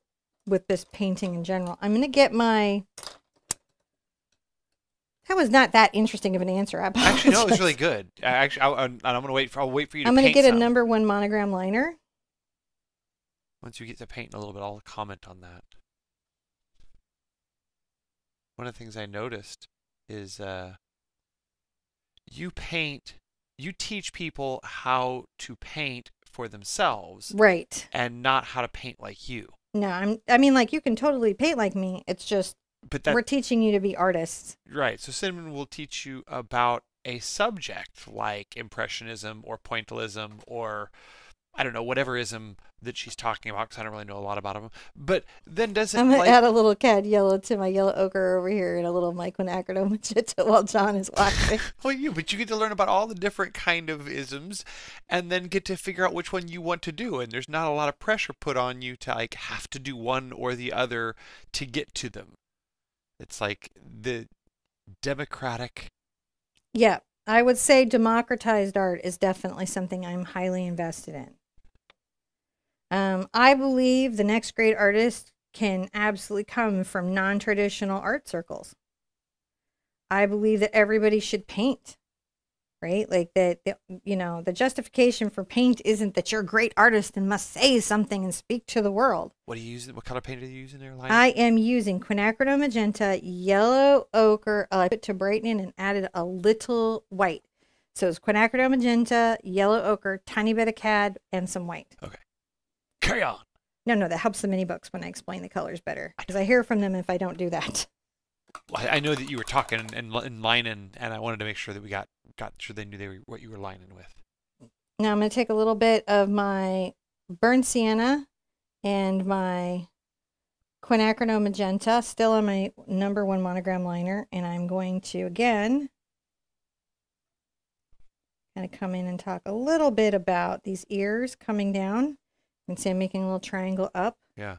with this painting in general. I'm going to get my That was not that interesting of an answer. I Actually, no, it was really good. I Actually, I, I, I'm gonna wait for. I'll wait for you. I'm going to get a number one monogram liner. Once you get to painting a little bit, I'll comment on that. One of the things I noticed is uh, you paint, you teach people how to paint for themselves Right. and not how to paint like you. No, I'm I mean like you can totally paint like me. It's just But that we're teaching you to be artists. right. So Cinnamon will teach you about a subject like impressionism or pointillism or I don't know whatever ism that she's talking about because I don't really know a lot about them. But then doesn't I'm gonna like add a little cad yellow to my yellow ochre over here and a little my quinacridone magenta while John is watching. Well, you, but you get to learn about all the different kind of isms, and then get to figure out which one you want to do. And there's not a lot of pressure put on you to like have to do one or the other to get to them. It's like the democratic. yeah, I would say democratized art is definitely something I'm highly invested in. Um, I believe the next great artist can absolutely come from non-traditional art circles. I believe that everybody should paint, right? Like that, you know, the justification for paint isn't that you're a great artist and must say something and speak to the world. What do you use? What color paint are you using there, Lionel? I am using quinacridone magenta, yellow ochre. uh, I put to brighten and added a little white. So it's quinacridone magenta, yellow ochre, tiny bit of cad, and some white. Carry on. No, no, that helps the mini books when I explain the colors better because I hear from them if I don't do that. Well, I I know that you were talking and, and lining, and I wanted to make sure that we got got sure they knew they were what you were lining with. Now I'm going to take a little bit of my burnt sienna and my quinacridone magenta, still on my number one monogram liner, and I'm going to again kind of come in and talk a little bit about these ears coming down. You can see I'm making a little triangle up. Yeah.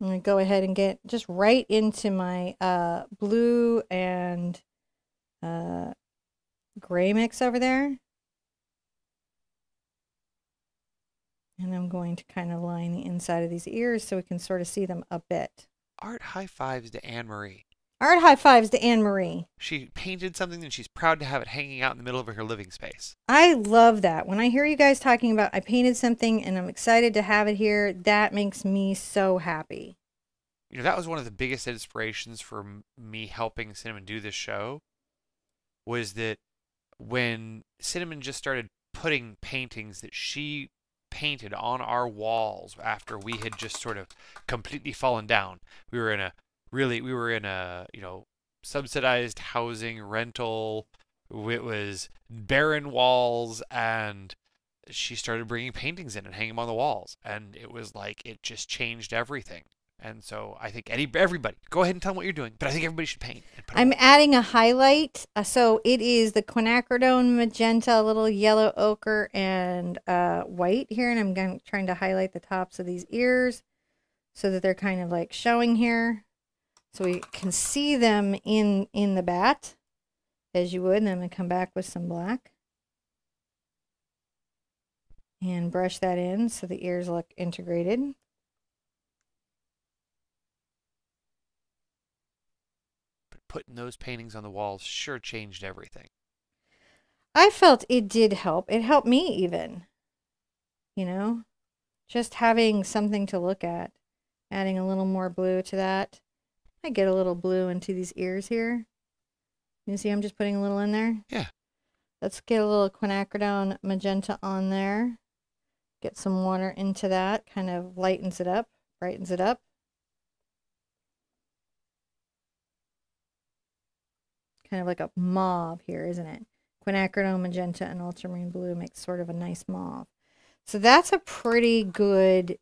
I'm going to go ahead and get just right into my uh, blue and uh, gray mix over there. And I'm going to kind of line the inside of these ears so we can sort of see them a bit. Art high fives to Anne Marie. Art high fives to Anne Marie. She painted something and she's proud to have it hanging out in the middle of her living space. I love that. When I hear you guys talking about I painted something and I'm excited to have it here, that makes me so happy. You know, that was one of the biggest inspirations for me helping Cinnamon do this show was that when Cinnamon just started putting paintings that she painted on our walls after we had just sort of completely fallen down. We were in a really we were in a, you know, subsidized housing rental. It was barren walls and she started bringing paintings in and hanging them on the walls and it was like it just changed everything. And so I think any everybody go ahead and tell them what you're doing, but I think everybody should paint. and put 'em I'm adding a highlight. Uh, so it is the quinacridone magenta, a little yellow ochre, and uh, white here. And I'm going, trying to highlight the tops of these ears so that they're kind of like showing here. So we can see them in, in the bat as you would. And then I'm going to come back with some black. And brush that in so the ears look integrated. Putting those paintings on the walls sure changed everything. I felt it did help. It helped me even. You know, just having something to look at, adding a little more blue to that. I get a little blue into these ears here. You see, I'm just putting a little in there. Yeah. Let's get a little quinacridone magenta on there. Get some water into that, kind of lightens it up, brightens it up. Kind of like a mauve here, isn't it? quinacridone magenta and ultramarine blue makes sort of a nice mauve. So that's a pretty good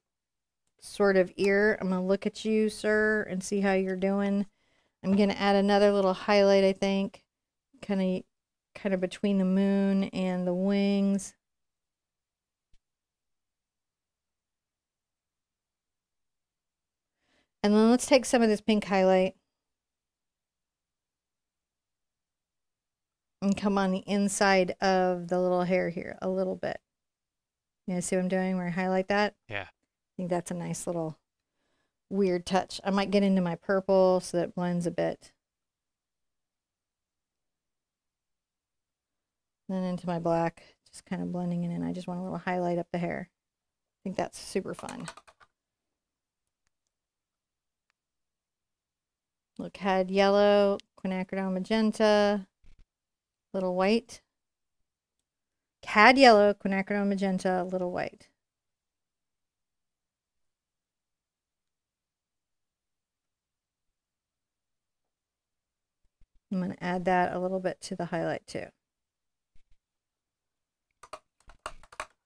sort of ear. I'm going to look at you, sir, and see how you're doing. I'm going to add another little highlight, I think, kind of kind of between the moon and the wings. And then let's take some of this pink highlight and come on the inside of the little hair here a little bit. You guys see what I'm doing where I highlight that? Yeah. I think that's a nice little weird touch. I might get into my purple so that it blends a bit. Then into my black, just kind of blending it in. I just want a little highlight up the hair. I think that's super fun. Look, had yellow, quinacridone magenta, little white. Cad yellow, quinacridone magenta, a little white. I'm going to add that a little bit to the highlight too.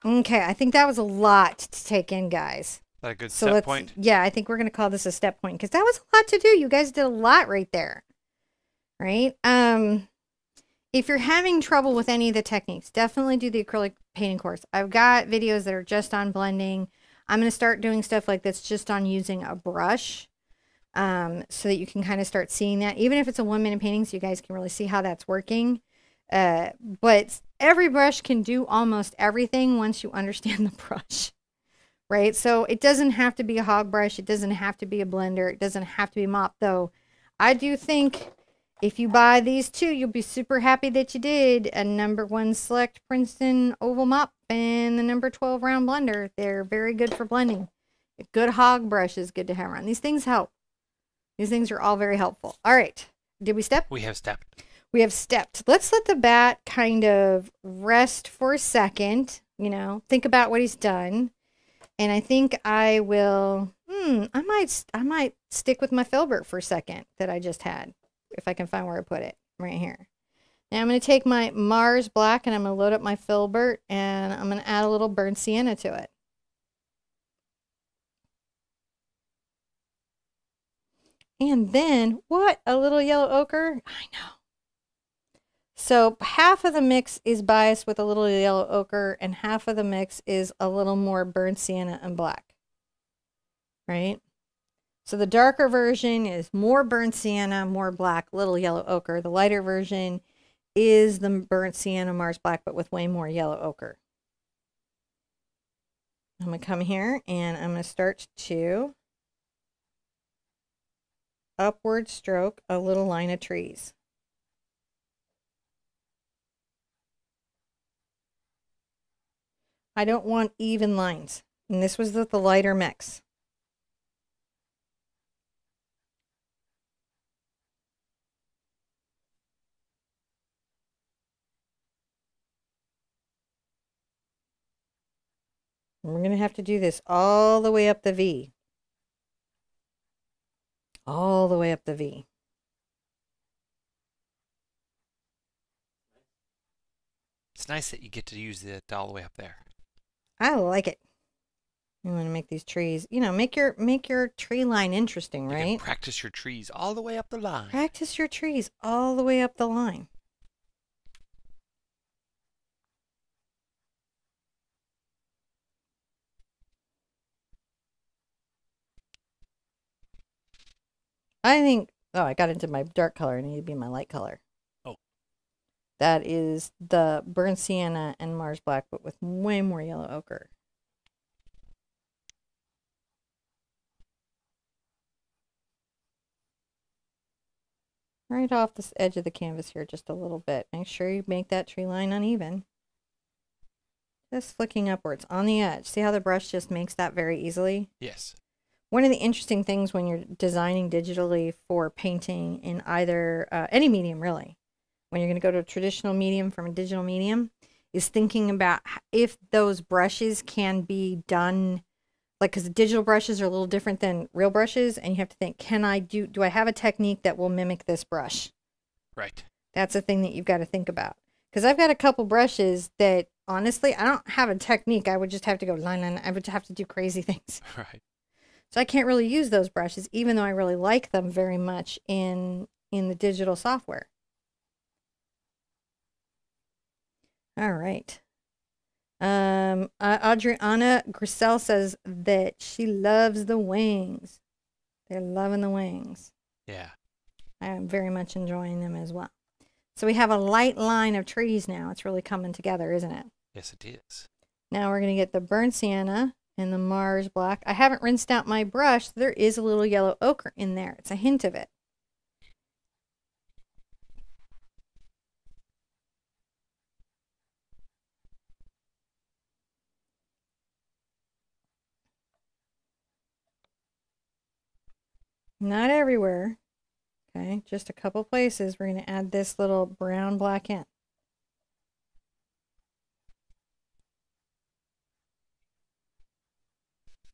Okay, I think that was a lot to take in, guys. Is that a good So let's, point? yeah, I think we're going to call this a step point because that was a lot to do. You guys did a lot right there. Right? Um, if you're having trouble with any of the techniques, definitely do the acrylic painting course. I've got videos that are just on blending. I'm going to start doing stuff like this just on using a brush um, so that you can kind of start seeing that. Even if it's a one minute painting, so you guys can really see how that's working. Uh, but every brush can do almost everything once you understand the brush, right? So it doesn't have to be a hog brush. It doesn't have to be a blender. It doesn't have to be mop, though. I do think if you buy these two, you'll be super happy that you did a number one select Princeton oval mop and the number 12 round blender. They're very good for blending. A good hog brush is good to have around. These things help. These things are all very helpful. All right. Did we step? We have stepped. We have stepped. Let's let the bat kind of rest for a second, you know, think about what he's done. And I think I will, hmm, I might I might stick with my filbert for a second that I just had, if I can find where I put it right here. Now I'm going to take my Mars Black and I'm going to load up my filbert and I'm going to add a little burnt sienna to it. And then, what? A little yellow ochre? I know. So half of the mix is biased with a little yellow ochre, and half of the mix is a little more burnt sienna and black. Right? So the darker version is more burnt sienna, more black, little yellow ochre. The lighter version is the burnt sienna Mars black, but with way more yellow ochre. I'm going to come here and I'm going to start to upward stroke a little line of trees. I don't want even lines. And this was the, the lighter mix. We're going to have to do this all the way up the V. All the way up the V. It's nice that you get to use it all the way up there. I like it. You want to make these trees, you know, make your make your tree line interesting, You right? practice your trees all the way up the line. Practice your trees all the way up the line. I think, oh, I got into my dark color. I need to be my light color. Oh. That is the burnt sienna and Mars black, but with way more yellow ochre. right off this edge of the canvas here just a little bit. Make sure you make that tree line uneven. Just flicking upwards on the edge. See how the brush just makes that very easily? Yes. One of the interesting things when you're designing digitally for painting in either uh, any medium, really, when you're going to go to a traditional medium from a digital medium, is thinking about if those brushes can be done like because digital brushes are a little different than real brushes and you have to think can i do do i have a technique that will mimic this brush Right. that's a thing that you've got to think about because i've got a couple brushes that honestly i don't have a technique i would just have to go line line i would have to do crazy things Right. So i can't really use those brushes even though i really like them very much in in the digital software all right um, uh, Adriana Grisel says that she loves the wings. They're loving the wings. Yeah. I am very much enjoying them as well. So we have a light line of trees now. It's really coming together, isn't it? Yes, it is. Now we're going to get the burnt sienna and the Mars black. I haven't rinsed out my brush. There is a little yellow ochre in there. It's a hint of it. Not everywhere. Okay, just a couple places. We're going to add this little brown black in.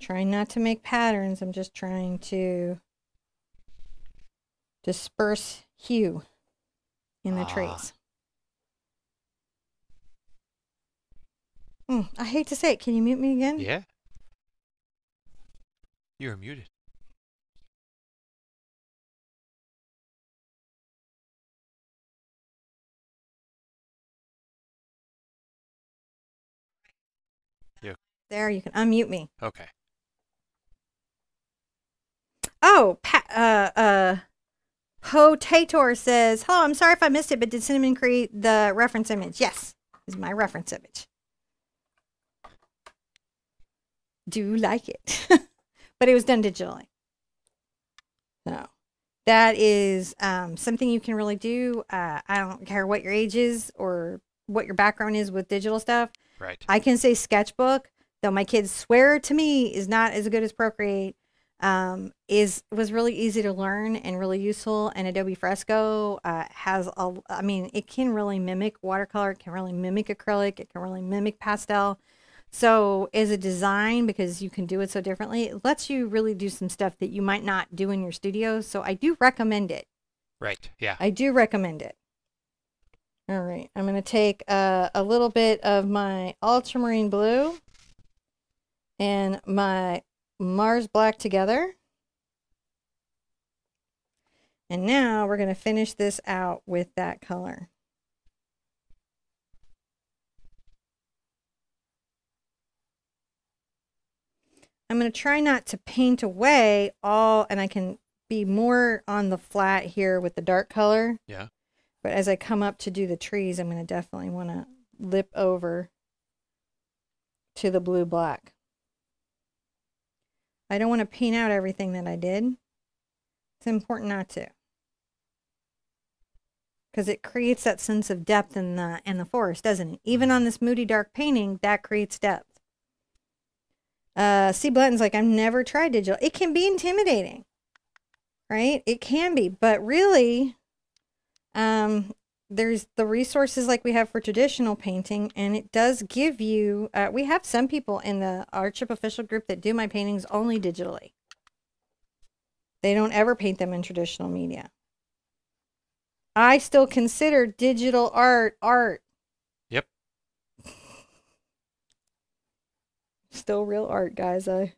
Trying not to make patterns. I'm just trying to disperse hue in the Ah. trees. Mm, I hate to say it. Can you mute me again? Yeah. You're muted. There, you can unmute me. Okay. Oh, pa- uh, uh, Potator says, "Hello, I'm sorry if I missed it, but did Cinnamon create the reference image?" Yes, is my reference image. Do you like it, but it was done digitally. So that is um, something you can really do. Uh, I don't care what your age is or what your background is with digital stuff. Right. I can say sketchbook, though my kids swear to me is not as good as Procreate. Um, is was really easy to learn and really useful. And Adobe Fresco uh, has a, I mean, it can really mimic watercolor. It can really mimic acrylic. It can really mimic pastel. So, as a design, because you can do it so differently, it lets you really do some stuff that you might not do in your studio. So, I do recommend it. Right. Yeah. I do recommend it. All right, I'm going to take uh, a little bit of my ultramarine blue and my Mars black together. And now we're going to finish this out with that color. I'm going to try not to paint away all, and I can be more on the flat here with the dark color. Yeah. But as I come up to do the trees, I'm going to definitely want to lip over to the blue black. I don't want to paint out everything that I did. It's important not to. Because it creates that sense of depth in the in the forest, doesn't it? Even on this moody dark painting, that creates depth. Uh, C. Blanton's like, I've never tried digital. It can be intimidating, right? It can be, but really, um, there's the resources like we have for traditional painting, and it does give you. Uh, we have some people in the Art Sherpa official group that do my paintings only digitally. They don't ever paint them in traditional media. I still consider digital art art. Yep. Still real art, guys. I.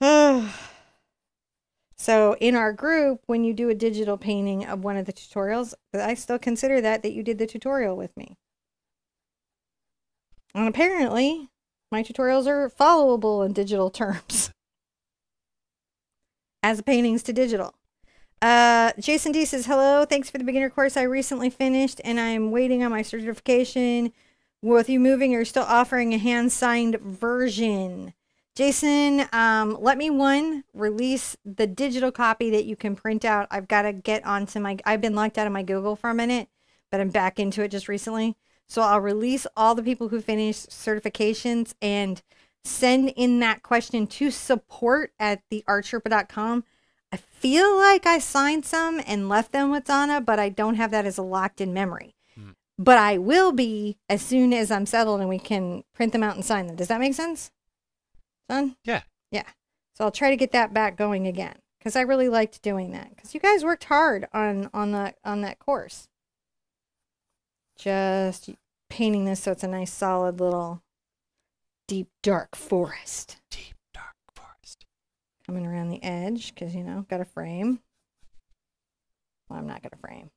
so in our group, when you do a digital painting of one of the tutorials, I still consider that that you did the tutorial with me. And apparently, my tutorials are followable in digital terms. As paintings to digital. Uh, Jason D says, hello. Thanks for the beginner course I recently finished and I'm waiting on my certification. With you moving, you're still offering a hand signed version. Jason, um, let me one release the digital copy that you can print out. I've got to get onto my, I've been locked out of my Google for a minute, but I'm back into it just recently. So I'll release all the people who finished certifications and send in that question to support at theartsherpa.com I feel like I signed some and left them with Donna, but I don't have that as a locked in memory. Hmm. But I will be as soon as I'm settled and we can print them out and sign them. Does that make sense? Son? Yeah. Yeah. So I'll try to get that back going again because I really liked doing that because you guys worked hard on on that on that course. Just painting this so it's a nice solid little deep dark forest. Deep dark forest. coming around the edge because, you know, got a frame. Well, I'm not going to frame.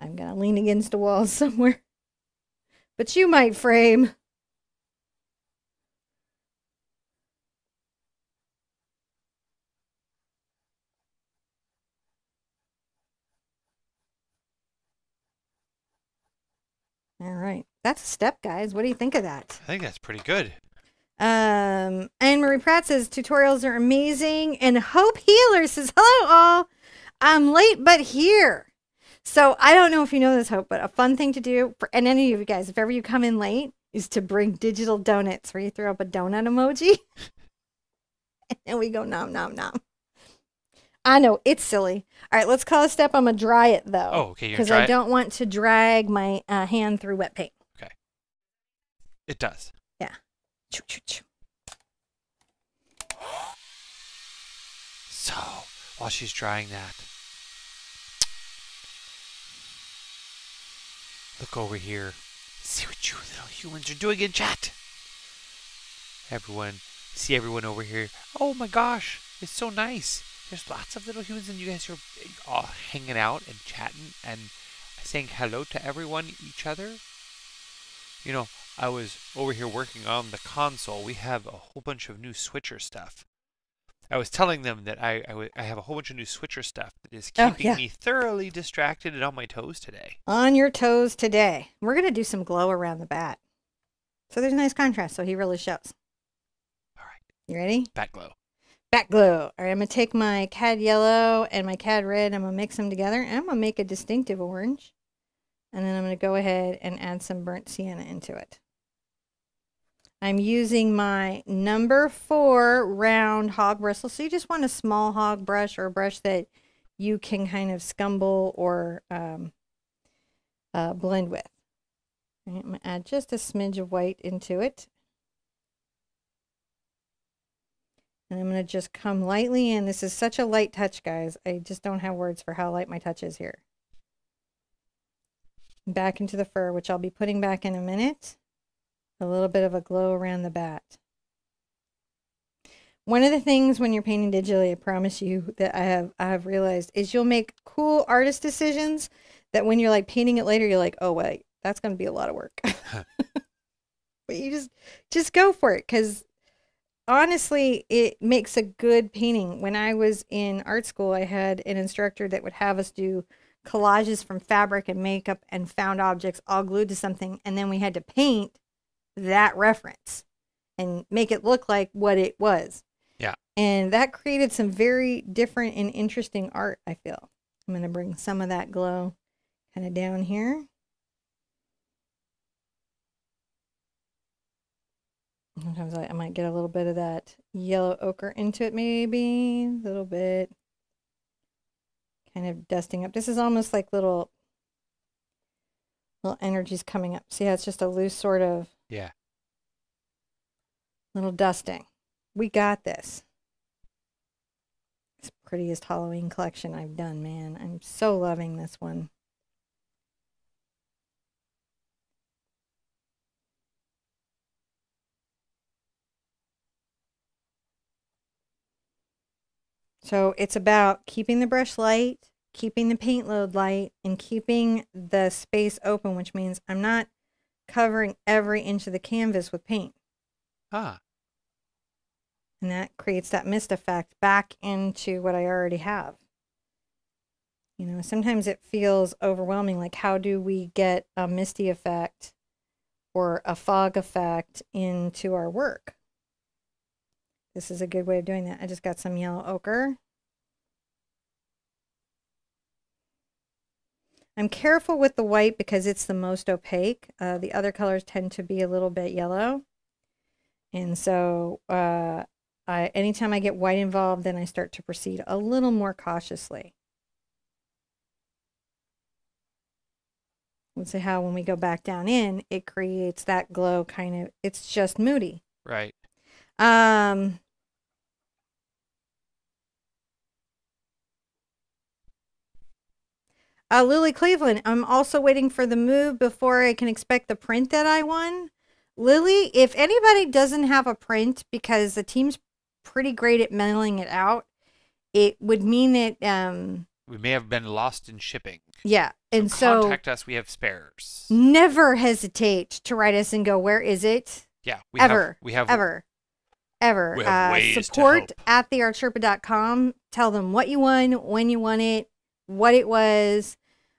I'm going to lean against a wall somewhere. But you might frame. All right. That's a step, guys. What do you think of that? I think that's pretty good. Um, Anne Marie Pratt says tutorials are amazing. And Hope Healer says, hello all. I'm late, but here. So I don't know if you know this, Hope, but a fun thing to do for and any of you guys, if ever you come in late, is to bring digital donuts where you throw up a donut emoji. and we go nom nom nom. I know it's silly. All right, let's call a step. I'm gonna dry it though. Oh, okay. Because I don't want to drag my uh, hand through wet paint. Okay. It does. Yeah. So, while she's drying that, look over here. See what you little humans are doing in chat. Everyone, see everyone over here. Oh my gosh, it's so nice. There's lots of little humans, and you guys are all hanging out and chatting and saying hello to everyone, each other. You know, I was over here working on the console. We have a whole bunch of new switcher stuff. I was telling them that I, I, w- I have a whole bunch of new switcher stuff that is oh, keeping yeah. me thoroughly distracted and on my toes today. On your toes today. We're going to do some glow around the bat. So there's nice contrast, so he really shows. All right. You ready? Bat glow. Bat glow. All right, I'm going to take my cad yellow and my cad red. I'm going to mix them together, and I'm going to make a distinctive orange. And then I'm going to go ahead and add some burnt sienna into it. I'm using my number four round hog bristle. So you just want a small hog brush or a brush that you can kind of scumble or um, uh, blend with. Right, I'm going to add just a smidge of white into it. And I'm going to just come lightly in. This is such a light touch, guys. I just don't have words for how light my touch is here. Back into the fur, which I'll be putting back in a minute. A little bit of a glow around the bat. One of the things when you're painting digitally, I promise you that I have I have realized is you'll make cool artist decisions that when you're like painting it later, you're like, oh wait, that's going to be a lot of work. but you just just go for it because honestly, it makes a good painting. When I was in art school, I had an instructor that would have us do collages from fabric and makeup and found objects all glued to something. And then we had to paint that reference and make it look like what it was. Yeah. And that created some very different and interesting art, I feel. I'm going to bring some of that glow kind of down here. Sometimes I, I might get a little bit of that yellow ochre into it, maybe a little bit. Kind of dusting up. This is almost like little little energies coming up. See how it's just a loose sort of Yeah. little dusting. We got this. It's prettiest Halloween collection I've done, man. I'm so loving this one. So it's about keeping the brush light, keeping the paint load light, and keeping the space open, which means I'm not covering every inch of the canvas with paint. Ah. And that creates that mist effect back into what I already have. You know, sometimes it feels overwhelming. Like, how do we get a misty effect or a fog effect into our work? This is a good way of doing that. I just got some yellow ochre. I'm careful with the white because it's the most opaque. Uh, the other colors tend to be a little bit yellow. And so uh, I, anytime I get white involved, then I start to proceed a little more cautiously. Let's see how when we go back down in, it creates that glow kind of, it's just moody. Right. Um, uh, Lily Cleveland, I'm also waiting for the move before I can expect the print that I won. Lily, if anybody doesn't have a print because the team's pretty great at mailing it out, it would mean that, um, We may have been lost in shipping. yeah. And so contact us. We have spares. never hesitate to write us and go, where is it? Yeah. We ever. Have, we have ever. Ever. Uh, support at theartsherpa.com. Tell them what you won, when you won it, what it was.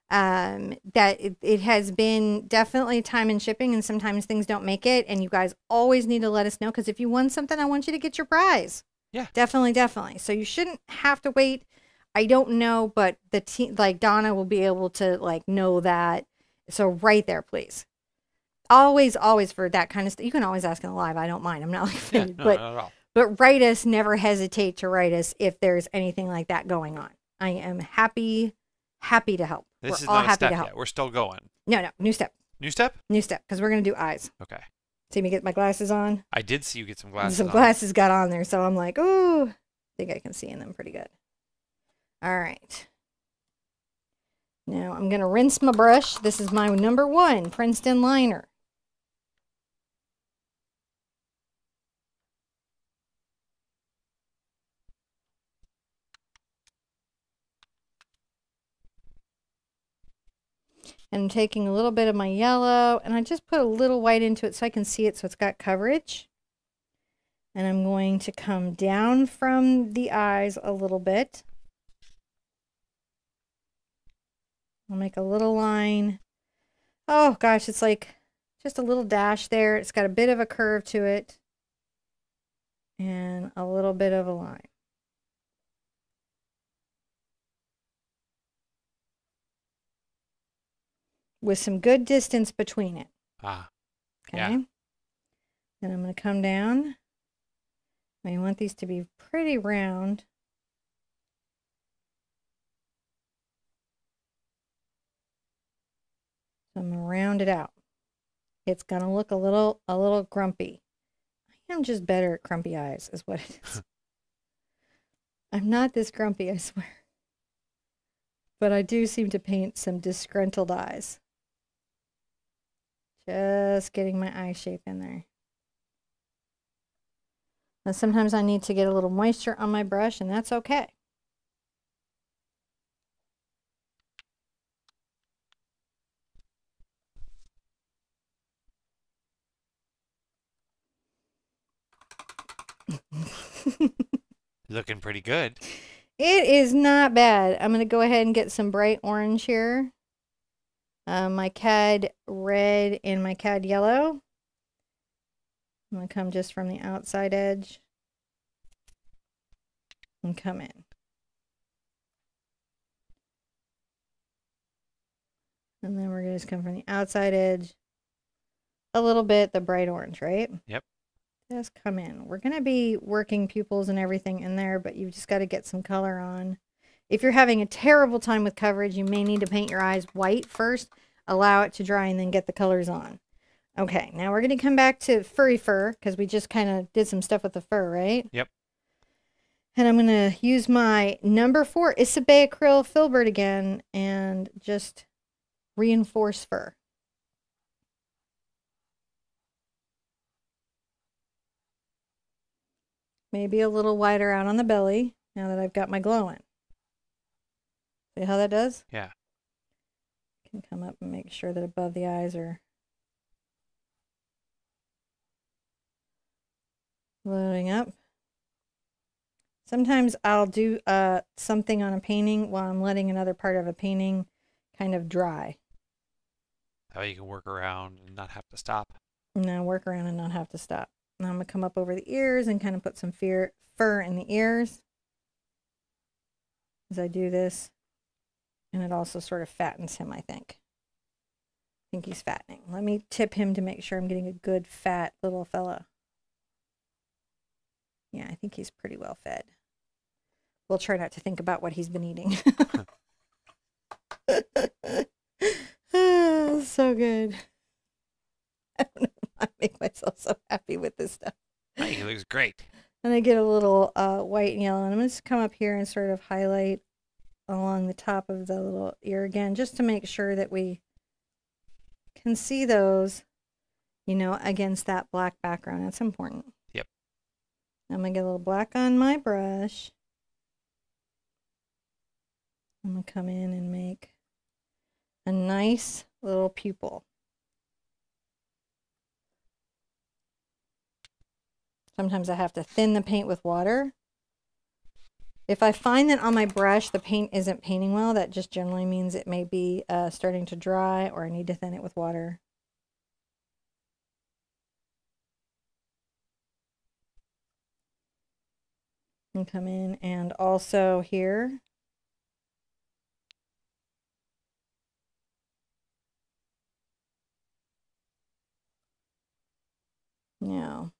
Um, that it, it has been definitely time and shipping, and sometimes things don't make it. And you guys always need to let us know because if you won something, I want you to get your prize. Yeah. Definitely, definitely. So you shouldn't have to wait. I don't know, but the team, like Donna, will be able to like know that. So right there, please. Always, always for that kind of stuff. You can always ask in the live. I don't mind. I'm not like Yeah, offended, no, but not at all. but write us. Never hesitate to write us if there's anything like that going on. I am happy, happy to help. This we're is all not a happy step to help. yet. We're still going. No, no, new step, New step? new step, because we're gonna do eyes. Okay. See me get my glasses on. I did see you get some glasses. Some on. glasses got on there, so I'm like, ooh, I think I can see in them pretty good. All right. Now I'm gonna rinse my brush. This is my number one Princeton liner. And I'm taking a little bit of my yellow and I just put a little white into it so I can see it so it's got coverage. And I'm going to come down from the eyes a little bit. I'll make a little line. Oh gosh, it's like just a little dash there. It's got a bit of a curve to it. And a little bit of a line. With some good distance between it. Ah. Okay. Yeah. Then I'm going to come down. I want these to be pretty round. So I'm going to round it out. It's going to look a little a little grumpy. I am just better at grumpy eyes is what it is. I'm not this grumpy, I swear. But I do seem to paint some disgruntled eyes. Just getting my eye shape in there. Now, sometimes I need to get a little moisture on my brush, and that's okay. Looking pretty good. It is not bad. I'm going to go ahead and get some bright orange here. Uh, my cad red and my cad yellow. I'm going to come just from the outside edge and come in. And then we're going to just come from the outside edge a little bit, the bright orange, right? Yep. Just come in. We're going to be working pupils and everything in there, but you've just got to get some color on. If you're having a terrible time with coverage, you may need to paint your eyes white first, allow it to dry, and then get the colors on. Okay, now we're going to come back to furry fur because we just kind of did some stuff with the fur, right? Yep. And I'm going to use my number four Isabey Acryl Filbert again and just reinforce fur. Maybe a little wider out on the belly now that I've got my glow in. See how that does? Yeah. Can come up and make sure that above the eyes are loading up. Sometimes I'll do uh, something on a painting while I'm letting another part of a painting kind of dry. That way you can work around and not have to stop. Now work around and not have to stop. Now I'm going to come up over the ears and kind of put some fear, fur in the ears as I do this. And it also sort of fattens him, I think. I think he's fattening. Let me tip him to make sure I'm getting a good fat little fella. Yeah, I think he's pretty well fed. We'll try not to think about what he's been eating. oh, so good. I don't know. I make myself so happy with this stuff. Hey, he looks great. And I get a little uh, white and yellow. And I'm going to come up here and sort of highlight along the top of the little ear again, just to make sure that we can see those, you know, against that black background. That's important. Yep. I'm going to get a little black on my brush. I'm going to come in and make a nice little pupil. Sometimes I have to thin the paint with water. If I find that on my brush the paint isn't painting well, that just generally means it may be uh, starting to dry or I need to thin it with water. And come in and also here. Now,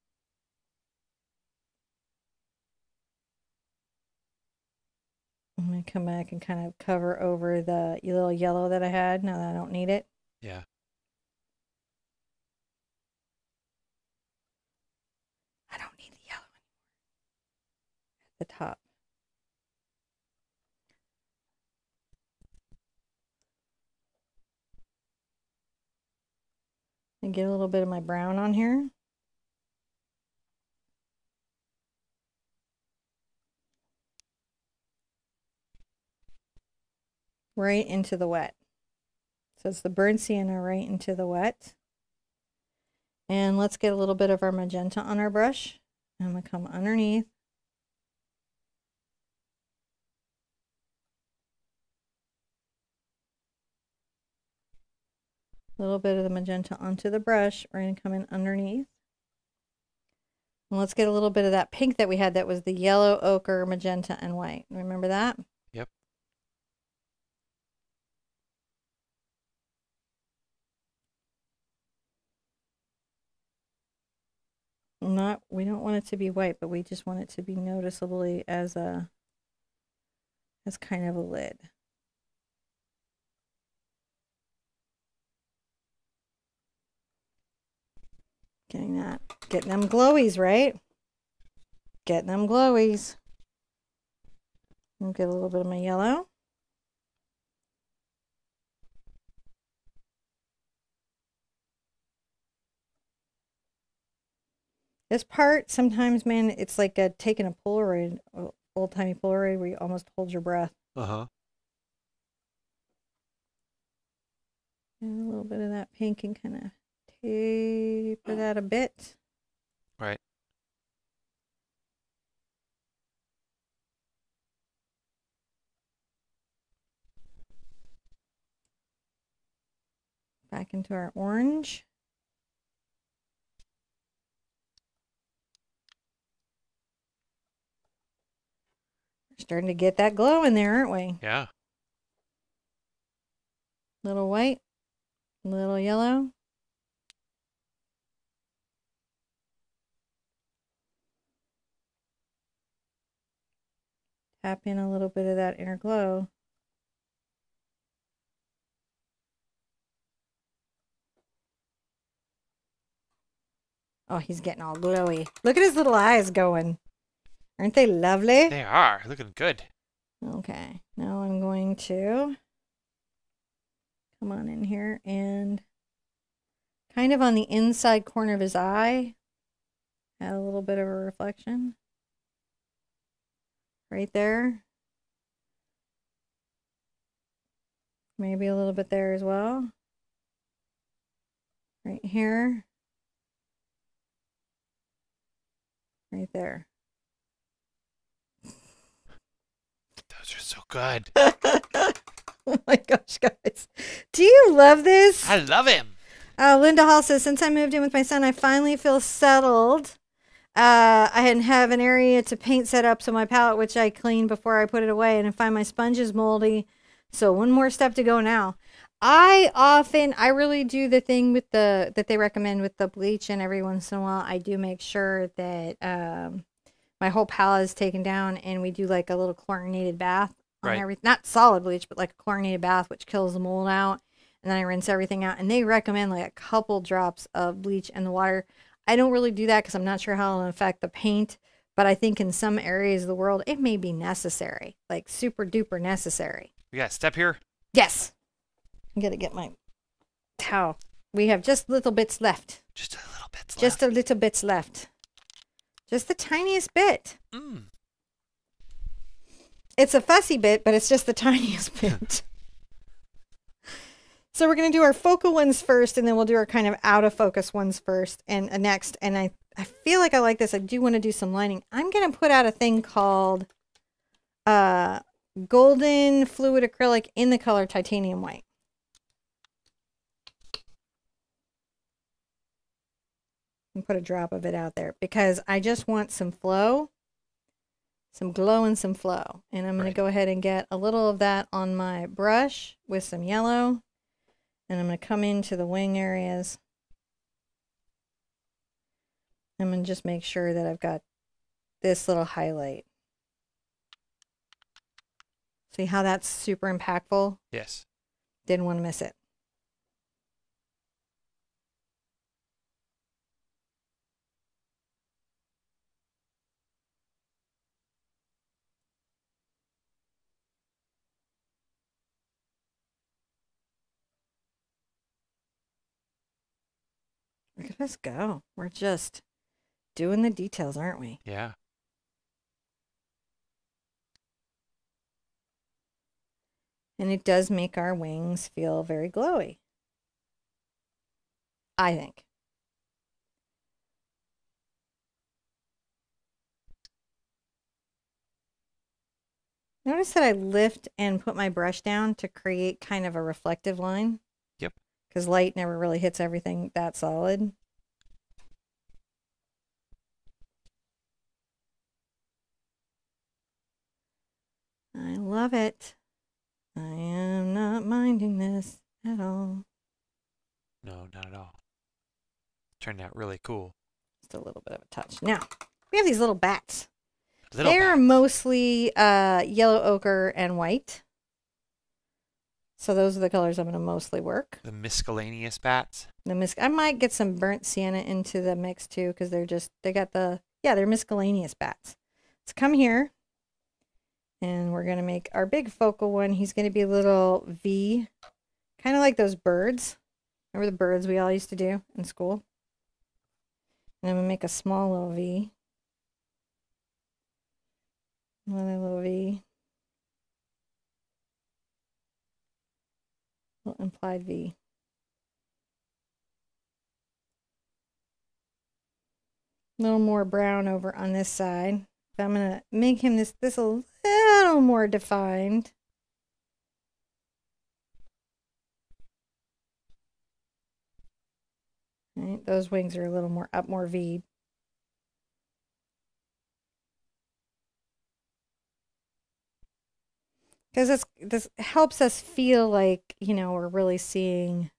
I'm going to come back and kind of cover over the little yellow that I had now that I don't need it. Yeah. I don't need the yellow anymore. At the top. And get a little bit of my brown on here. Right into the wet. So it's the burnt sienna right into the wet. And let's get a little bit of our magenta on our brush. I'm going to come underneath. A little bit of the magenta onto the brush. We're going to come in underneath. And let's get a little bit of that pink that we had that was the yellow, ochre, magenta, and white. Remember that? Not we don't want it to be white but we just want it to be noticeably as a as kind of a lid. Getting that getting them glowies right? Getting them glowies. I'll get a little bit of my yellow. This part, sometimes, man, it's like a, taking a Polaroid, old timey Polaroid, where you almost hold your breath. Uh huh. And a little bit of that pink and kind of taper that a bit. Right. Back into our orange. We're starting to get that glow in there, aren't we? Yeah. Little white, little yellow. Tap in a little bit of that inner glow. Oh, he's getting all glowy. Look at his little eyes going. Aren't they lovely? They are looking good. Okay, now I'm going to come on in here and kind of on the inside corner of his eye, add a little bit of a reflection. Right there. Maybe a little bit there as well. Right here. Right there. Those are so good. oh my gosh, guys. Do you love this? I love him. Uh, Linda Hall says, since I moved in with my son, I finally feel settled. Uh, I have an area to paint set up, so my palette, which I cleaned before I put it away, and I find my sponge is moldy. So one more step to go now. I often, I really do the thing with the that they recommend with the bleach, and every once in a while, I do make sure that um, my whole palette is taken down, and we do like a little chlorinated bath on Right. everything. Not solid bleach, but like a chlorinated bath, which kills the mold out. And then I rinse everything out, and they recommend like a couple drops of bleach in the water. I don't really do that because I'm not sure how it'll affect the paint, but I think in some areas of the world it may be necessary, like super duper necessary. We got a step here. Yes. I'm gonna get my towel. We have just little bits left. Just a little bit. Just a little bits left. Just the tiniest bit. Mm. It's a fussy bit, but it's just the tiniest bit. so we're gonna do our focal ones first, and then we'll do our kind of out of focus ones first and uh, next. And I I feel like I like this. I do want to do some lining. I'm gonna put out a thing called uh golden fluid acrylic in the color titanium white. And put a drop of it out there because I just want some flow, some glow and some flow. And I'm going Right. to go ahead and get a little of that on my brush with some yellow. And I'm going to come into the wing areas. I'm going to just make sure that I've got this little highlight. See how that's super impactful? Yes. Didn't want to miss it. Us go. We're just doing the details, aren't we? Yeah. And it does make our wings feel very glowy. I think. Notice that I lift and put my brush down to create kind of a reflective line. Yep. Because light never really hits everything that solid. I love it. I am not minding this at all. No, not at all. Turned out really cool. Just a little bit of a touch. Now, we have these little bats. Little They're bat. mostly uh, yellow ochre and white. So those are the colors I'm going to mostly work. the miscellaneous bats. The mis- I might get some burnt sienna into the mix too because they're just they got the yeah they're miscellaneous bats. So come here, And we're going to make our big focal one. He's going to be a little V, kind of like those birds. Remember the birds we all used to do in school? And I'm going to make a small little V. Another little V. Little implied V. A little more brown over on this side. I'm going to make him this, this a little more defined. Right, those wings are a little more up, more V. Because this this helps us feel like you know we're really seeing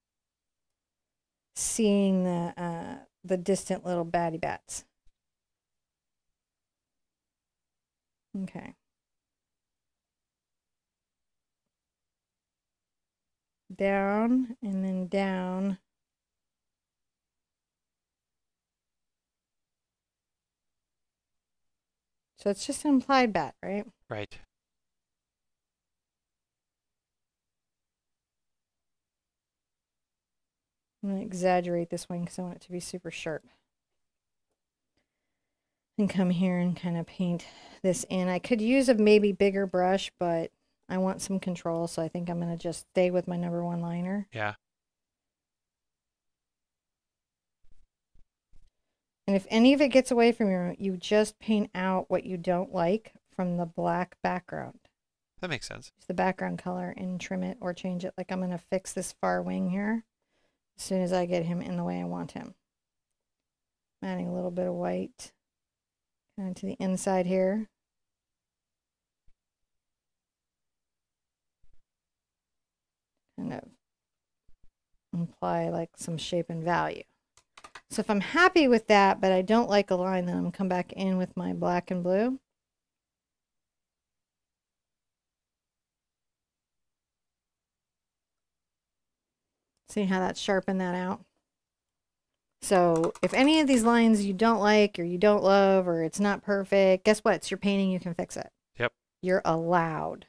seeing the uh, the distant little batty bats. Okay. Down and then down. So it's just an implied bet, right? Right. I'm going to exaggerate this one because I want it to be super sharp. And come here and kind of paint this in. I could use a maybe bigger brush, but I want some control, so I think I'm going to just stay with my number one liner. Yeah. And if any of it gets away from you, you just paint out what you don't like from the black background. That makes sense. Use the background color and trim it or change it. Like I'm going to fix this far wing here as soon as I get him in the way I want him. I'm adding a little bit of white to the inside here. Kind of imply like some shape and value. So if I'm happy with that, but I don't like a line, then I'm going to come back in with my black and blue. See how that sharpened that out? So if any of these lines you don't like or you don't love or it's not perfect, guess what? It's your painting. You can fix it. Yep. You're allowed.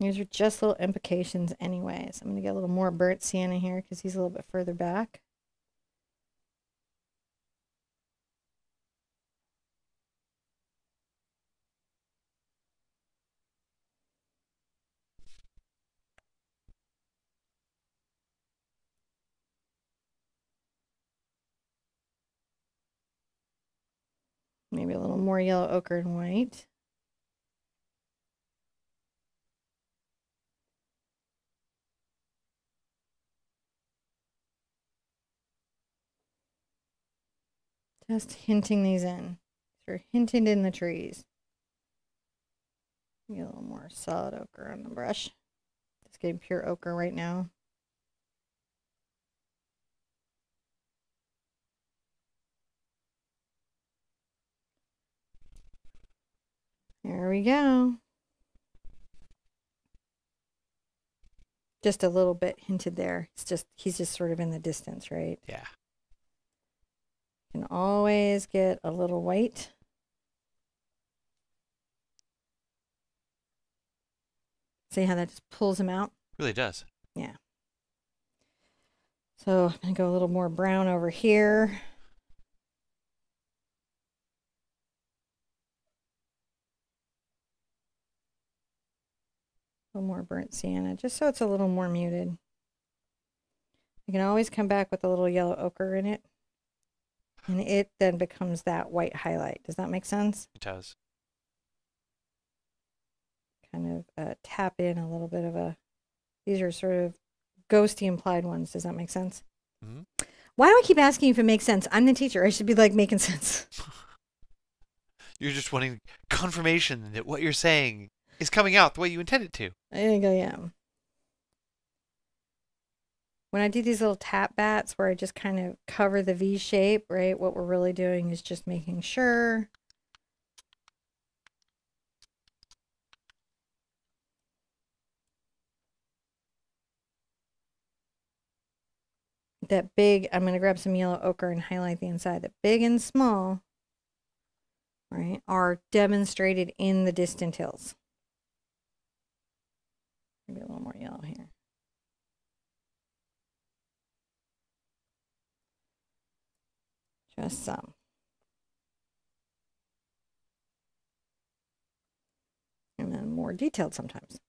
These are just little implications anyways. I'm going to get a little more burnt sienna here because he's a little bit further back. Maybe a little more yellow ochre and white. Just hinting these in. They're hinted in the trees. Get a little more solid ochre on the brush. Just getting pure ochre right now. There we go. Just a little bit hinted there. It's just, he's just sort of in the distance, right? Yeah. Can always get a little white. See how that just pulls him out? Really does. Yeah. So I'm going to go a little more brown over here. Little more burnt sienna, just so it's a little more muted. You can always come back with a little yellow ochre in it. And it then becomes that white highlight. Does that make sense? It does. Kind of uh, tap in a little bit of a. These are sort of ghosty implied ones. Does that make sense? Mm -hmm. Why do I keep asking if it makes sense? I'm the teacher. I should be like making sense. You're just wanting confirmation that what you're saying is coming out the way you intend it to. I think I am. When I do these little tap bats where I just kind of cover the V shape, right, what we're really doing is just making sure that big, I'm going to grab some yellow ochre and highlight the inside, that big and small, right, are demonstrated in the distant hills. Maybe a little more yellow here. Just some. And then more detailed sometimes.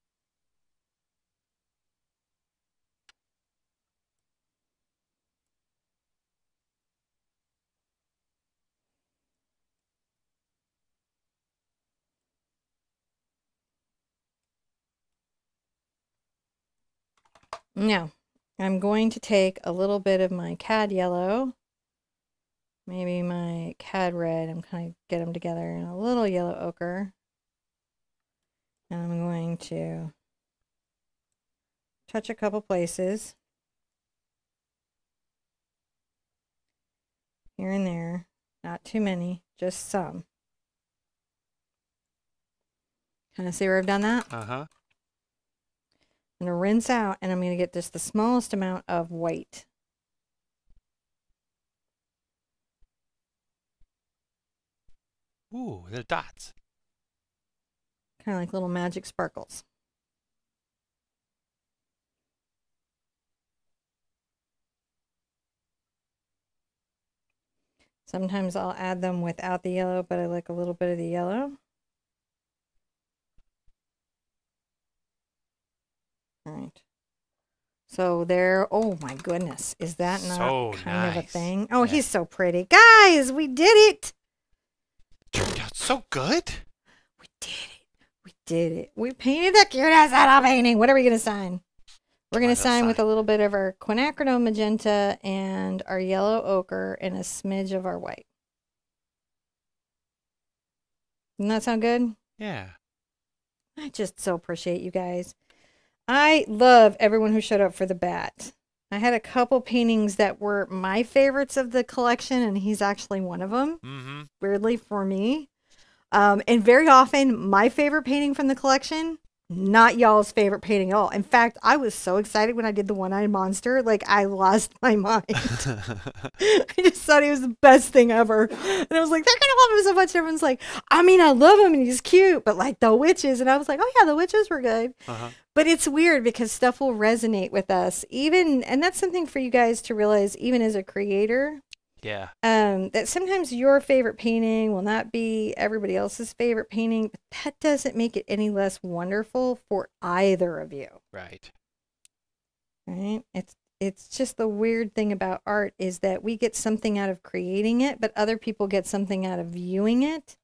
Now, I'm going to take a little bit of my cad yellow, maybe my cad red, I'm kind of get them together in a little yellow ochre. And I'm going to touch a couple places here and there, not too many, just some. Kind of see where I've done that? Uh huh. I'm going to rinse out and I'm going to get just the smallest amount of white. Ooh, they're dots. Kind of like little magic sparkles. Sometimes I'll add them without the yellow, but I like a little bit of the yellow. All right. So there, oh my goodness, is that not So kind of a thing? Oh, Yeah. he's so pretty. Guys, we did it. Turned out so good. We did it. We did it. We painted the cutest little painting. What are we going to sign? We're going to not sign with a little bit of our quinacridone magenta and our yellow ochre and a smidge of our white. Doesn't that sound good? Yeah. I just so appreciate you guys. I love everyone who showed up for the bat. I had a couple paintings that were my favorites of the collection, and he's actually one of them, Mm-hmm. weirdly for me. Um, and very often, my favorite painting from the collection, not y'all's favorite painting at all. In fact, I was so excited when I did the one eyed monster, like I lost my mind. I just thought he was the best thing ever. And I was like, they're gonna love him so much. Everyone's like, I mean, I love him and he's cute, but like the witches. And I was like, oh yeah, the witches were good. uh-huh. But it's weird because stuff will resonate with us, even, and that's something for you guys to realize, even as a creator, Yeah. um, that sometimes your favorite painting will not be everybody else's favorite painting, but that doesn't make it any less wonderful for either of you Right. right it's it's just the weird thing about art is that we get something out of creating it but other people get something out of viewing it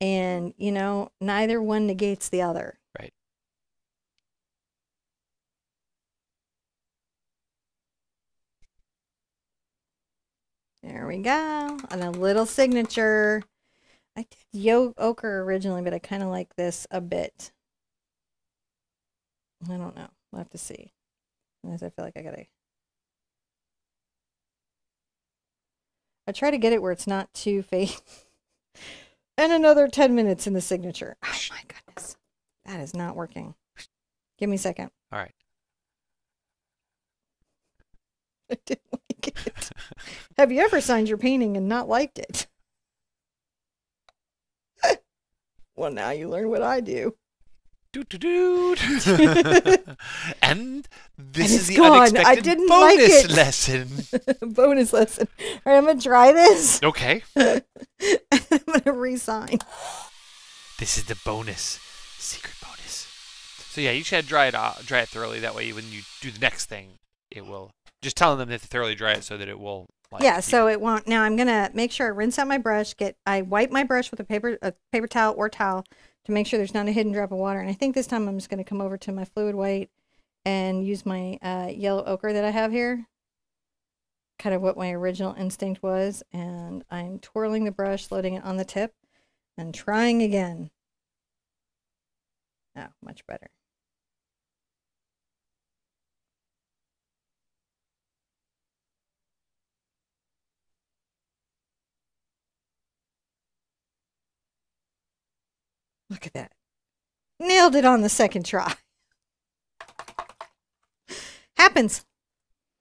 and you know neither one negates the other Right. There we go and a little signature i did yo ochre originally but i kind of like this a bit i don't know we'll have to see Unless i feel like i gotta I try to get it where it's not too fake. and another 10 minutes in the signature. Oh my goodness. That is not working. Give me a second. All right. I didn't like it. Have you ever signed your painting and not liked it? well, now you learn what I do. Doo doo doo. and this And is the gone. I unexpected didn't like bonus it. lesson. Bonus lesson. All right, I'm going to try this. Okay. I'm going to re-sign. This is the bonus, secret bonus. So yeah, you should dry it off, dry it thoroughly. That way, when you do the next thing, it will just telling them to thoroughly dry it so that it will. Like, yeah so it won't now i'm gonna make sure i rinse out my brush get i wipe my brush with a paper a paper towel or towel to make sure there's not a hidden drop of water and i think this time i'm just gonna come over to my fluid white and use my uh, yellow ochre that i have here kind of what my original instinct was and i'm twirling the brush loading it on the tip and trying again oh much better Look at that. Nailed it on the second try. Happens.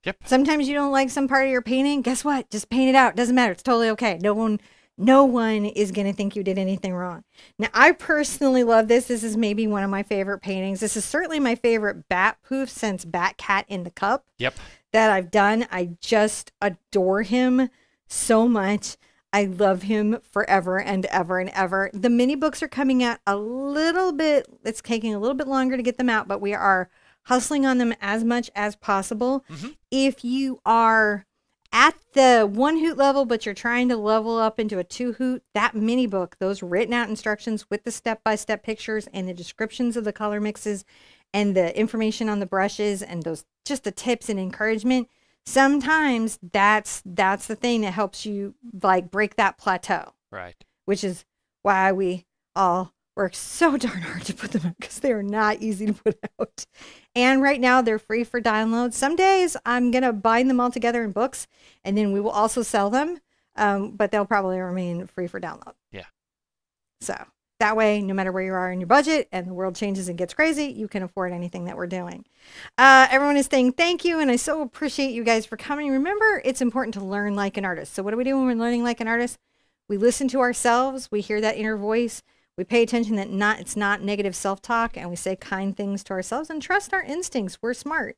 Yep. Sometimes you don't like some part of your painting. Guess what? Just paint it out. Doesn't matter. It's totally okay. No one no one is going to think you did anything wrong. Now, I personally love this. This is maybe one of my favorite paintings. This is certainly my favorite bat poof since Bat Cat in the Cup Yep. that I've done. I just adore him so much. I love him forever and ever and ever. The mini books are coming out a little bit, it's taking a little bit longer to get them out, but we are hustling on them as much as possible. Mhm. If you are at the one hoot level, but you're trying to level up into a two hoot, that mini book, those written out instructions with the step by step pictures and the descriptions of the color mixes and the information on the brushes and those just the tips and encouragement sometimes that's that's the thing that helps you like break that plateau Right. which is why we all work so darn hard to put them out because they are not easy to put out. And right now they're free for download. Some days I'm gonna bind them all together in books, and then we will also sell them. Um, but they'll probably remain free for download. Yeah. So that way, no matter where you are in your budget and the world changes and gets crazy, you can afford anything that we're doing. Uh, everyone is saying thank you, and I so appreciate you guys for coming. Remember, it's important to learn like an artist. So, what do we do when we're learning like an artist? We listen to ourselves, we hear that inner voice, we pay attention that not it's not negative self-talk, and we say kind things to ourselves and trust our instincts. We're smart.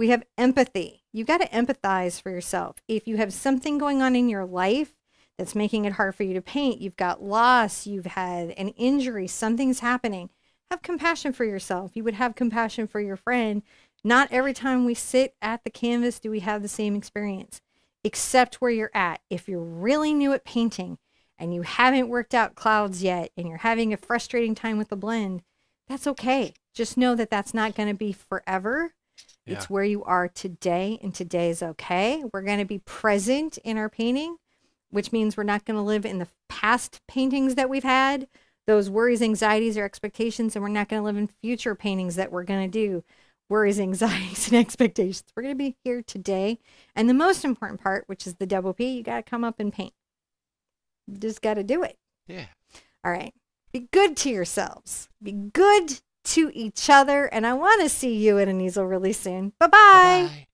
We have empathy. You got to empathize for yourself. If you have something going on in your life that's making it hard for you to paint, you've got loss, you've had an injury, something's happening. Have compassion for yourself. You would have compassion for your friend. Not every time we sit at the canvas do we have the same experience, except where you're at. If you're really new at painting and you haven't worked out clouds yet and you're having a frustrating time with the blend, that's okay. Just know that that's not going to be forever. Yeah. It's where you are today, and today is okay. We're going to be present in our painting, which means we're not going to live in the past paintings that we've had, those worries, anxieties, or expectations, and we're not going to live in future paintings that we're going to do, worries, anxieties, and expectations. We're going to be here today. And the most important part, which is the double P, you got to come up and paint. You just got to do it. Yeah. All right. Be good to yourselves. Be good to each other. And I want to see you at an easel really soon. Bye bye. Bye.